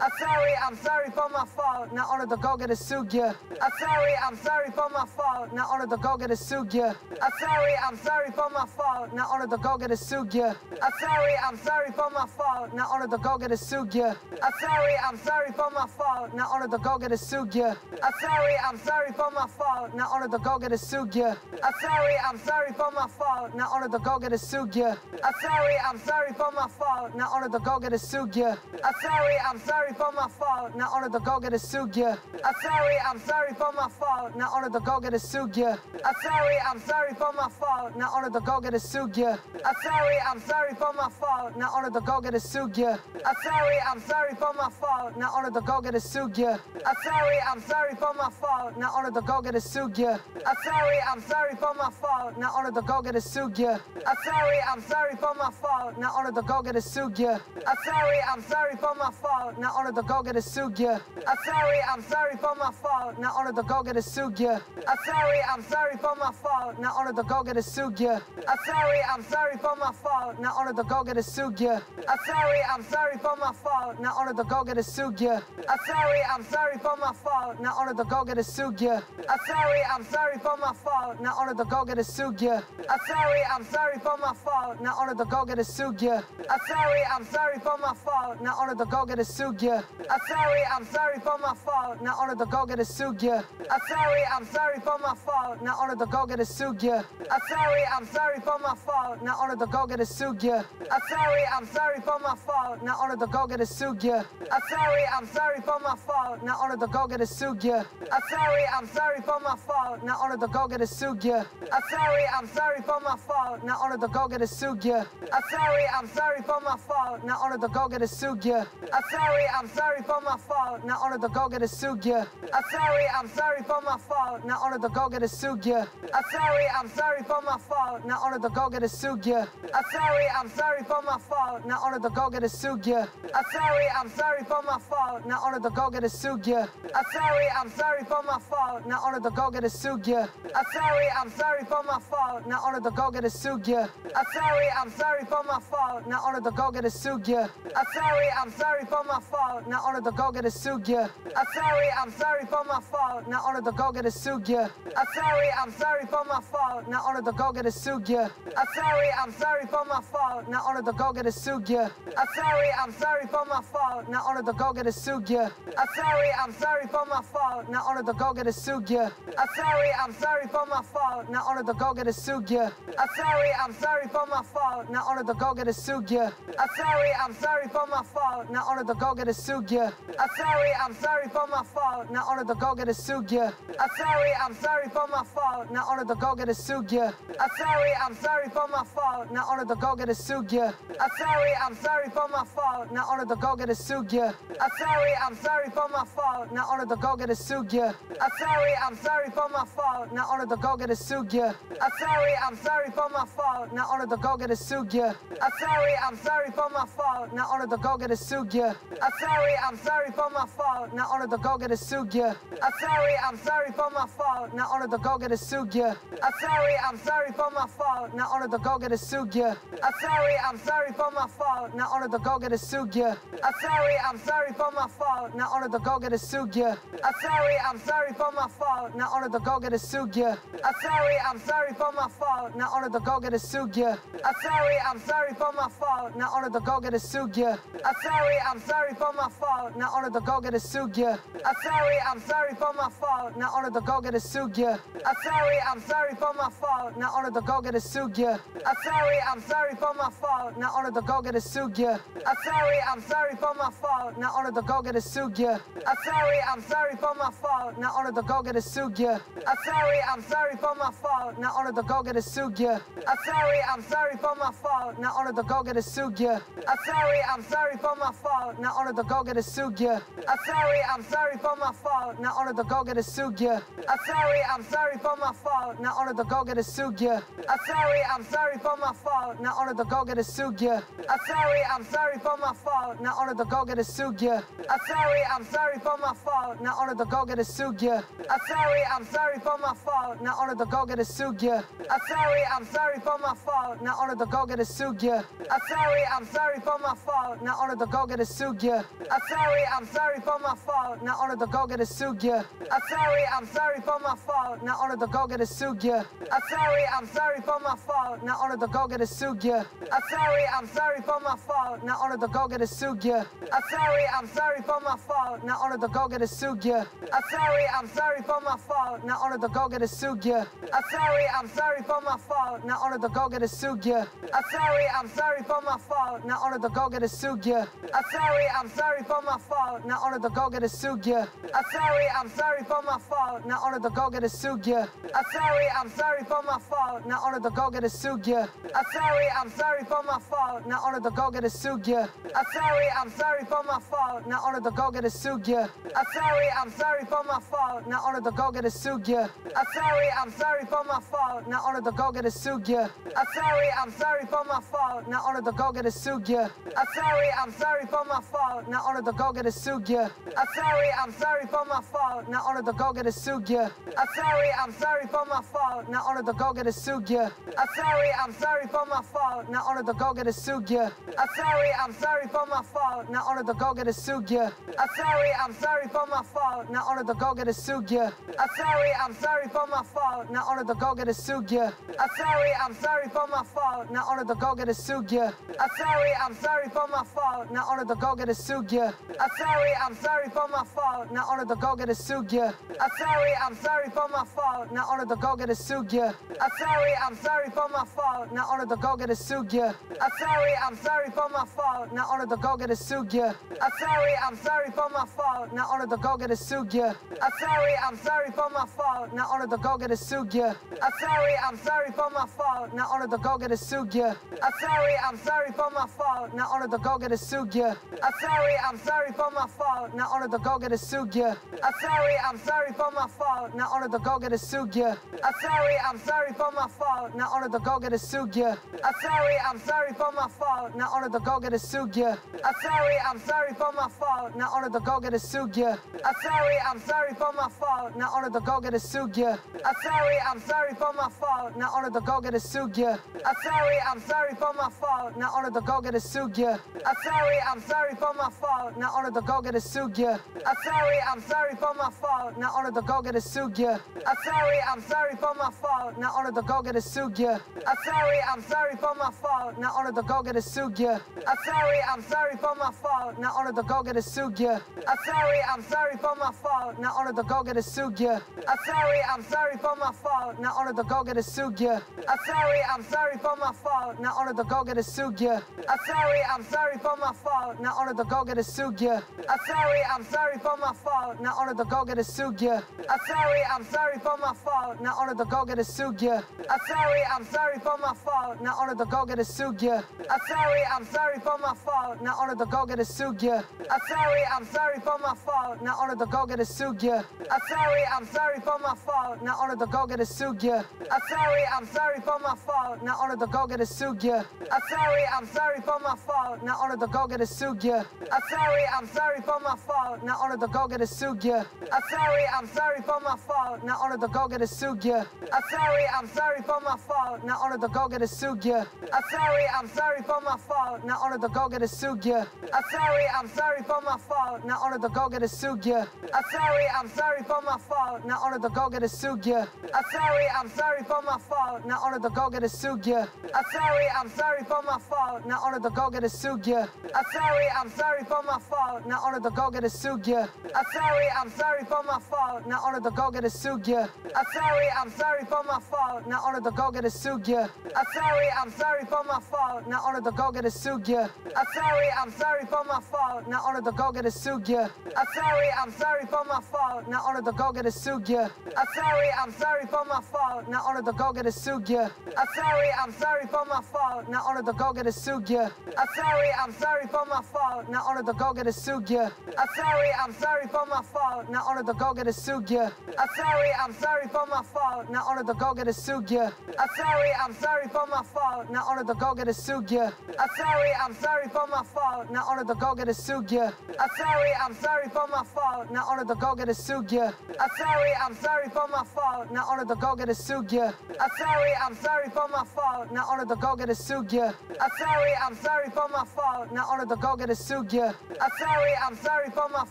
I'm sorry, I'm sorry for my fault. Now on the go get a sugia. I'm sorry, I'm sorry for my fault. Now on the go get a sugia. I'm sorry, I'm sorry for my fault. Now on the go get a sugia. I'm sorry, I'm sorry for my fault. Now on the go get a sugia. I'm sorry, I'm sorry for my fault. Now on the go get a sugia. I'm sorry, I'm sorry for my fault. Now on the go get a sugia. I'm sorry, I'm sorry for my fault. Now on the go get a sugia. I'm sorry, I'm sorry for my fault. Now on the go get a sugia. I'm sorry, I'm sorry for my fault. Now on the go get a sugia. I'm sorry, I'm sorry for my fault. Now on the go get a sugia. I'm sorry, I'm sorry for my fault. Now on the go get a sugia. I'm sorry, I'm sorry for my fault. Now on the go get a sugia. I'm sorry, I'm sorry for my fault. Now on the go get a sugia. I'm sorry, I'm sorry for my fault. Now on the go get a sugia. I'm sorry, I'm sorry for my fault. Now on the go get a sugia. I'm sorry, I'm sorry for my fault. Now on the go get a sugia. I'm sorry, I'm sorry for my fault. Now on the go get a sugia. I'm sorry, I'm sorry for my fault. Now on the go get a sugia. I'm sorry, I'm sorry for my fault. Now on the go get a sugia. I'm sorry, I'm sorry for my fault. Now on the go get a sugia. I'm sorry, I'm sorry for my fault. Now on the go get a sugia. I'm sorry, I'm sorry for my fault. Now on the go get a sugia. I'm sorry, I'm sorry for my fault. Now on the go get a sugia. I'm sorry, I'm sorry for my fault. Now on the go get a sugia. I'm sorry, I'm sorry for my fault. Now on the go get a sugia. I'm sorry, I'm sorry for my fault. Now on the go get a sugia. I'm sorry, I'm sorry for my fault. Now on the go get a sugia. I'm sorry, I'm sorry for my fault. Now on the go get a sugia. I'm sorry, I'm sorry for my fault. Now on the go get a sugia. I'm sorry, I'm sorry for my fault. Now on the go get a sugia. I'm sorry, I'm sorry for my fault. Now on the go get a sugia. I'm sorry, I'm sorry for my fault. Now on the go get a sugia. I'm sorry, I'm sorry for my fault. Now on the go get a sugia. I'm sorry, sorry, I'm sorry for my fault. Now on the go get a sugya. I'm sorry, I'm sorry for my fault. Now on to go get a sugya. I'm sorry, I'm sorry for my fault. Now on to go get a sugya. I'm sorry, I'm sorry for my fault. Now on to go get a sugya. I'm sorry, I'm sorry for my fault. Now on to go get a sugya. I'm sorry, I'm sorry for my fault. Now on to go get a sugya. I'm sorry, I'm sorry for my fault. Now on to go get a sugya. I'm sorry, I'm sorry for my fault. Now on to go get a sugya. I'm sorry, I'm sorry for my fault, now order to go get a sugya. I'm sorry, I'm sorry for my fault, now order to go get a sugya. I'm sorry, I'm sorry for my fault, now order to go get a sugya. I'm sorry, I'm sorry for my fault, now order to go get a sugya. I'm sorry, I'm sorry for my fault, now order to go get a sugya. I'm sorry, I'm sorry for my fault, now order to go get a sugya. I'm sorry, I'm sorry for my fault, now order to go get a sugya. I'm sorry, I'm sorry for my fault, now order to go get a sugya. I'm sorry, I'm sorry for my fault, now order to go get a sugya. I'm sorry, I'm sorry for my fault. Now order to go get a sugya. I'm sorry, I'm sorry for my fault. Now order to go get a sugya. I'm sorry, I'm sorry for my fault. Now order to go get a sugya. I'm sorry, I'm sorry for my fault. Now order to go get a sugya. I'm sorry, I'm sorry for my fault. Now order to go get a sugya. I'm sorry, I'm sorry for my fault. Now order to go get a sugya. I'm sorry, I'm sorry for my fault. Now order to go get a sugya. I'm sorry, I'm sorry for my fault. Now order to go get a sugya. I'm sorry, I'm sorry for my fault. 나 오늘도 고개를 숙여. I'm sorry, I'm sorry for my fault. 나 오늘도 고개를 숙여. I'm sorry, I'm sorry for my fault. 나 오늘도 고개를 숙여. I'm sorry, I'm sorry for my fault. 나 오늘도 고개를 숙여. I'm sorry, I'm sorry for my fault. 나 오늘도 고개를 숙여. I'm sorry, I'm sorry for my fault. 나 오늘도 고개를 숙여. I'm sorry, I'm sorry for my fault. 나 오늘도 고개를 숙여. I'm sorry, I'm sorry for my fault. 나 오늘도 고개를 숙여. I'm sorry, I'm sorry sorry for my fault. Now order to go get a sugya. I'm sorry, I'm sorry for my fault. Now order to go get a sugya. I'm sorry, I'm sorry for my fault. Now order to go get a sugya. I'm sorry, I'm sorry for my fault. Now order to go get a sugya. I'm sorry, I'm sorry for my fault. Now order to go get a sugya. I'm sorry, I'm sorry for my fault. Now order to go get a sugya. I'm sorry, I'm sorry for my fault. Now order to go get a sugya. I'm sorry, I'm sorry for my fault. Now order to go get a sugya. I'm sorry, I'm sorry for my fault. Now now order to go get a sugya. I'm sorry, I'm sorry for my fault, now order to go get a sugya. I'm sorry, I'm sorry for my fault, now order to go get a sugya. I'm sorry, I'm sorry for my fault, now order to go get a sugya. I'm sorry, I'm sorry for my fault, now order to go get a sugya. I'm sorry, I'm sorry for my fault, now order to go get a sugya. I'm sorry, I'm sorry for my fault, now order to go get a sugya. I'm sorry, I'm sorry for my fault, now order to go get a sugya. I'm sorry, I'm sorry for my fault, now order to go get a sugya 숙여. I'm sorry, I'm sorry for my fault. 나 오늘도 고개를 숙여. I'm sorry, I'm sorry for my fault. 나 오늘도 고개를 숙여. I'm sorry, I'm sorry for my fault. 나 오늘도 고개를 숙여. I'm sorry, I'm sorry for my fault. 나 오늘도 고개를 숙여. I'm sorry, I'm sorry for my fault. 나 오늘도 고개를 숙여. I'm sorry, I'm sorry for my fault. 나 오늘도 고개를 숙여. I'm sorry, I'm sorry for my fault. 나 오늘도 고개를 숙여. I'm sorry, I'm sorry for my fault. 나 오늘도 고개를 숙여. I'm sorry, I'm sorry for my fault. Now order to go get a sugya. I'm sorry, I'm sorry for my fault. Now order to go get a sugya. I'm sorry, I'm sorry for my fault. Now order to go get a sugya. I'm sorry, I'm sorry for my fault. Now order to go get a sugya. I'm sorry, I'm sorry for my fault. Now order to go get a sugya. I'm sorry, I'm sorry for my fault. Now order to go get a sugya. I'm sorry, I'm sorry for my fault. Now order to go get a sugya. I'm sorry, I'm sorry for my fault. Now order to go get a sugya. I'm sorry, I'm sorry for my fault fault, now order to go get a sugya. I'm sorry, I'm sorry for my fault, now order to go get a sugya. I'm sorry, I'm sorry for my fault, now order to go get a sugya. I'm sorry, I'm sorry for my fault, now order to go get a sugya. I'm sorry, I'm sorry for my fault, now order to go get a sugya. I'm sorry, I'm sorry for my fault, now order to go get a sugya. I'm sorry, I'm sorry for my fault, now order to go get a sugya. I'm sorry, I'm sorry for my fault, now order to go get a sugya. I'm sorry, I'm sorry for my fault, now order to go get a a sugya. I'm sorry, I'm sorry for my fault. Now order to go get a sugya. I'm sorry, I'm sorry for my fault. Now order to go get a sugya. I'm sorry, I'm sorry for my fault. Now order to go get a sugya. I'm sorry, I'm sorry for my fault. Now order to go get a sugya. I'm sorry, I'm sorry for my fault. Now order to go get a sugya. I'm sorry, I'm sorry for my fault. Now order to go get a sugya. I'm sorry, I'm sorry for my fault. Now order to go get a sugya. I'm sorry, I'm sorry for my fault. Now order to go get a sugya. I'm I'm sorry, I'm sorry for my fault. Now order to go get a sugya. I'm sorry, I'm sorry for my fault. Now order to go get a sugya. I'm sorry, I'm sorry for my fault. Now order to go get a sugya. I'm sorry, I'm sorry for my fault. Now order to go get a sugya. I'm sorry, I'm sorry for my fault. Now order to go get a sugya. I'm sorry, I'm sorry for my fault. Now order to go get a sugya. I'm sorry, I'm sorry for my fault. Now order to go get a sugya. I'm sorry, I'm sorry for my fault. Now order to go get a sugya. I'm sorry, I'm sorry for my fault. Now order to go get a sugya. I'm sorry, I'm sorry for my fault. Now order to go get a sugya. I'm sorry, I'm sorry for my fault. Now order to go get a sugya. I'm sorry, I'm sorry for my fault. Now order to go get a sugya. I'm sorry, I'm sorry for my fault. Now order to go get a sugya. I'm sorry, I'm sorry for my fault. Now order to go get a sugya. I'm sorry, I'm sorry for my fault. Now order to go get a sugya. I'm sorry, I'm sorry for my fault. Now order to go get a sugya. I'm sorry, I'm sorry for my fault. Now order honor to go get a sugya. I'm sorry, I'm sorry for my fault. Now honor to go get a sugya. I'm sorry, I'm sorry for my fault. Now honor to go get a sugya. I'm sorry, I'm sorry for my fault. Now honor to go get a sugya. I'm sorry, I'm sorry for my fault. Now honor to go get a sugya. I'm sorry, I'm sorry for my fault. Now honor to go get a sugya. I'm sorry, I'm sorry for my fault. Now honor to go get a sugya. I'm sorry, I'm sorry for my fault. Now honor to go get a sugya. I'm sorry, I'm sorry for my fault. Now honor to go get a sugya. 숙여. I'm sorry, I'm sorry for my fault. 나 오늘도 고개를 숙여. I'm sorry, I'm sorry for my fault. 나 오늘도 고개를 숙여. I'm sorry, I'm sorry for my fault. 나 오늘도 고개를 숙여. I'm sorry, I'm sorry for my fault. 나 오늘도 고개를 숙여. I'm sorry, I'm sorry for my fault. 나 오늘도 고개를 숙여. I'm sorry, I'm sorry for my fault. 나 오늘도 고개를 숙여. I'm sorry, I'm sorry for my fault. 나 오늘도 고개를 숙여. I'm sorry, I'm sorry for my fault. 나 오늘도 고개를 숙여. I'm sorry, I'm sorry for my fault. Now order to go get a sugya. I'm sorry, I'm sorry for my fault. Now order to go get a sugya. I'm sorry, I'm sorry for my fault. Now order to go get a sugya. I'm sorry, I'm sorry for my fault. Now order to go get a sugya. I'm sorry, I'm sorry for my fault. Now order to go get a sugya. I'm sorry, I'm sorry for my fault. Now order to go get a sugya. I'm sorry, I'm sorry for my fault. Now order to go get a sugya. I'm sorry, I'm sorry for my fault. Now order to go get a sugya. I'm sorry, I'm sorry for my fault fault. Now order to go get a sugya. I'm sorry, I'm sorry for my fault. Now order to go get a sugya. I'm sorry, I'm sorry for my fault. Now order to go get a sugya. I'm sorry, I'm sorry for my fault. Now order to go get a sugya. I'm sorry, I'm sorry for my fault. Now order to go get a sugya. I'm sorry, I'm sorry for my fault. Now order to go get a sugya. I'm sorry, I'm sorry for my fault. Now order to go get a sugya. I'm sorry, I'm sorry for my fault. Now order to go get a sugya. I'm sorry, I'm sorry for my fault. Now order to go get a sugya sugya. I'm sorry, I'm sorry for my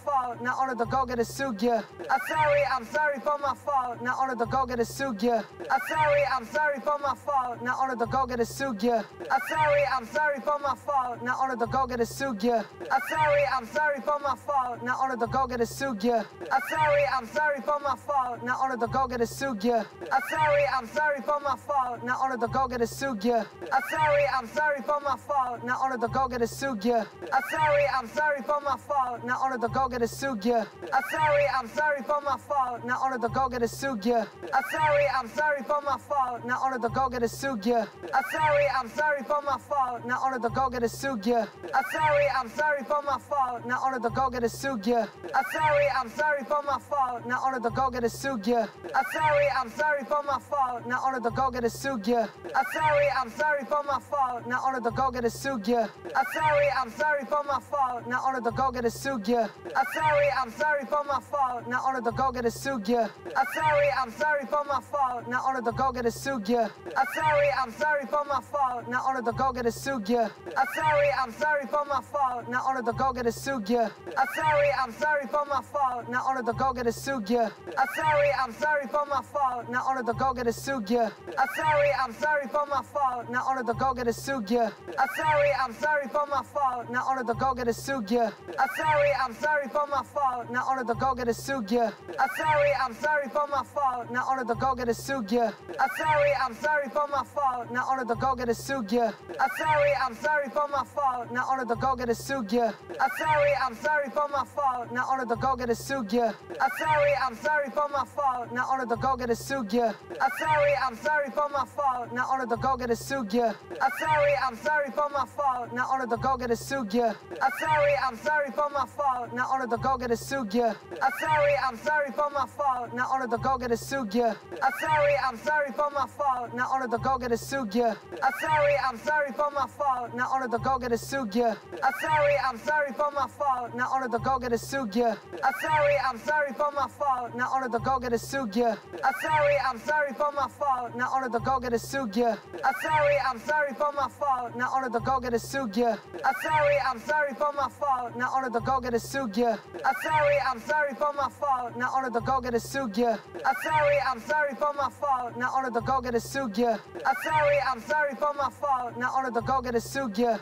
fault. Now order to go get a sugya. I'm sorry, I'm sorry for my fault. Now order to go get a sugya. I'm sorry, I'm sorry for my fault. Now order to go get a sugya. I'm sorry, I'm sorry for my fault. Now order to go get a sugya. I'm sorry, I'm sorry for my fault. Now order to go get a sugya. I'm sorry, I'm sorry for my fault. Now order to go get a sugya. I'm sorry, I'm sorry for my fault. Now order to go get a sugya. I'm sorry, I'm sorry for my fault. Now order to go get a sugya. I'm sorry sorry, I'm sorry for my fault. Now order to go get a sugya. I'm sorry, I'm sorry for my fault. Now order to go get a sugya. I'm sorry, I'm sorry for my fault. Now order to go get a sugya. I'm sorry, I'm sorry for my fault. Now order to go get a sugya. I'm sorry, I'm sorry for my fault. Now order to go get a sugya. I'm sorry, I'm sorry for my fault. Now order to go get a sugya. I'm sorry, I'm sorry for my fault. Now order to go get a sugya. I'm sorry, I'm sorry for my fault. Now order to go get a sugya. I'm sorry, I'm sorry for my my fault, not only to go get a sugya. I'm sorry, I'm sorry for my fault, not only to go get a sugya. I'm sorry, I'm sorry for my fault, not only to go get a sugya. I'm sorry, I'm sorry for my fault, not only to go get a sugya. I'm sorry, I'm sorry for my fault, not only to go get a sugya. I'm sorry, I'm sorry for my fault, not only to go get a sugya. I'm sorry, I'm sorry for my fault, not only to go get a sugya. I'm sorry, I'm sorry for my fault, not only to go get a sugya. I'm sorry, I'm sorry for my fault, not only to go get a sugya. I'm sorry, I'm sorry for my fault. Now order to go get a sugya. I'm sorry, I'm sorry for my fault. Now order to go get a sugya. I'm sorry, I'm sorry for my fault. Now order to go get a sugya. I'm sorry, I'm sorry for my fault. Now order to go get a sugya. I'm sorry, I'm sorry for my fault. Now order to go get a sugya. I'm sorry, I'm sorry for my fault. Now order to go get a sugya. I'm sorry, I'm sorry for my fault. Now order to go get a sugya. I'm sorry, I'm sorry for my fault. Now order to go get a sugya. I'm sorry, I'm sorry for my fault. Now order to go get a sugya. I'm sorry, I'm sorry for my fault. Now order to go get a sugya. I'm sorry, I'm sorry for my fault. Now order to go get a sugya. I'm sorry, I'm sorry for my fault. Now order to go get a sugya. I'm sorry, I'm sorry for my fault. Now order to go get a sugya. I'm sorry, I'm sorry for my fault. Now order to go get a sugya. I'm sorry, I'm sorry for my fault. Now order to go get a sugya. I'm sorry, I'm sorry for my fault. Now order to go get a sugya. I'm sorry, I'm sorry sorry for my fault. Now order to go get a sugya. I'm sorry, I'm sorry for my fault. Now order to go get a sugya. I'm sorry, I'm sorry for my fault. Now order to go get a sugya. I'm sorry, I'm sorry for my fault. Now order to go get a sugya.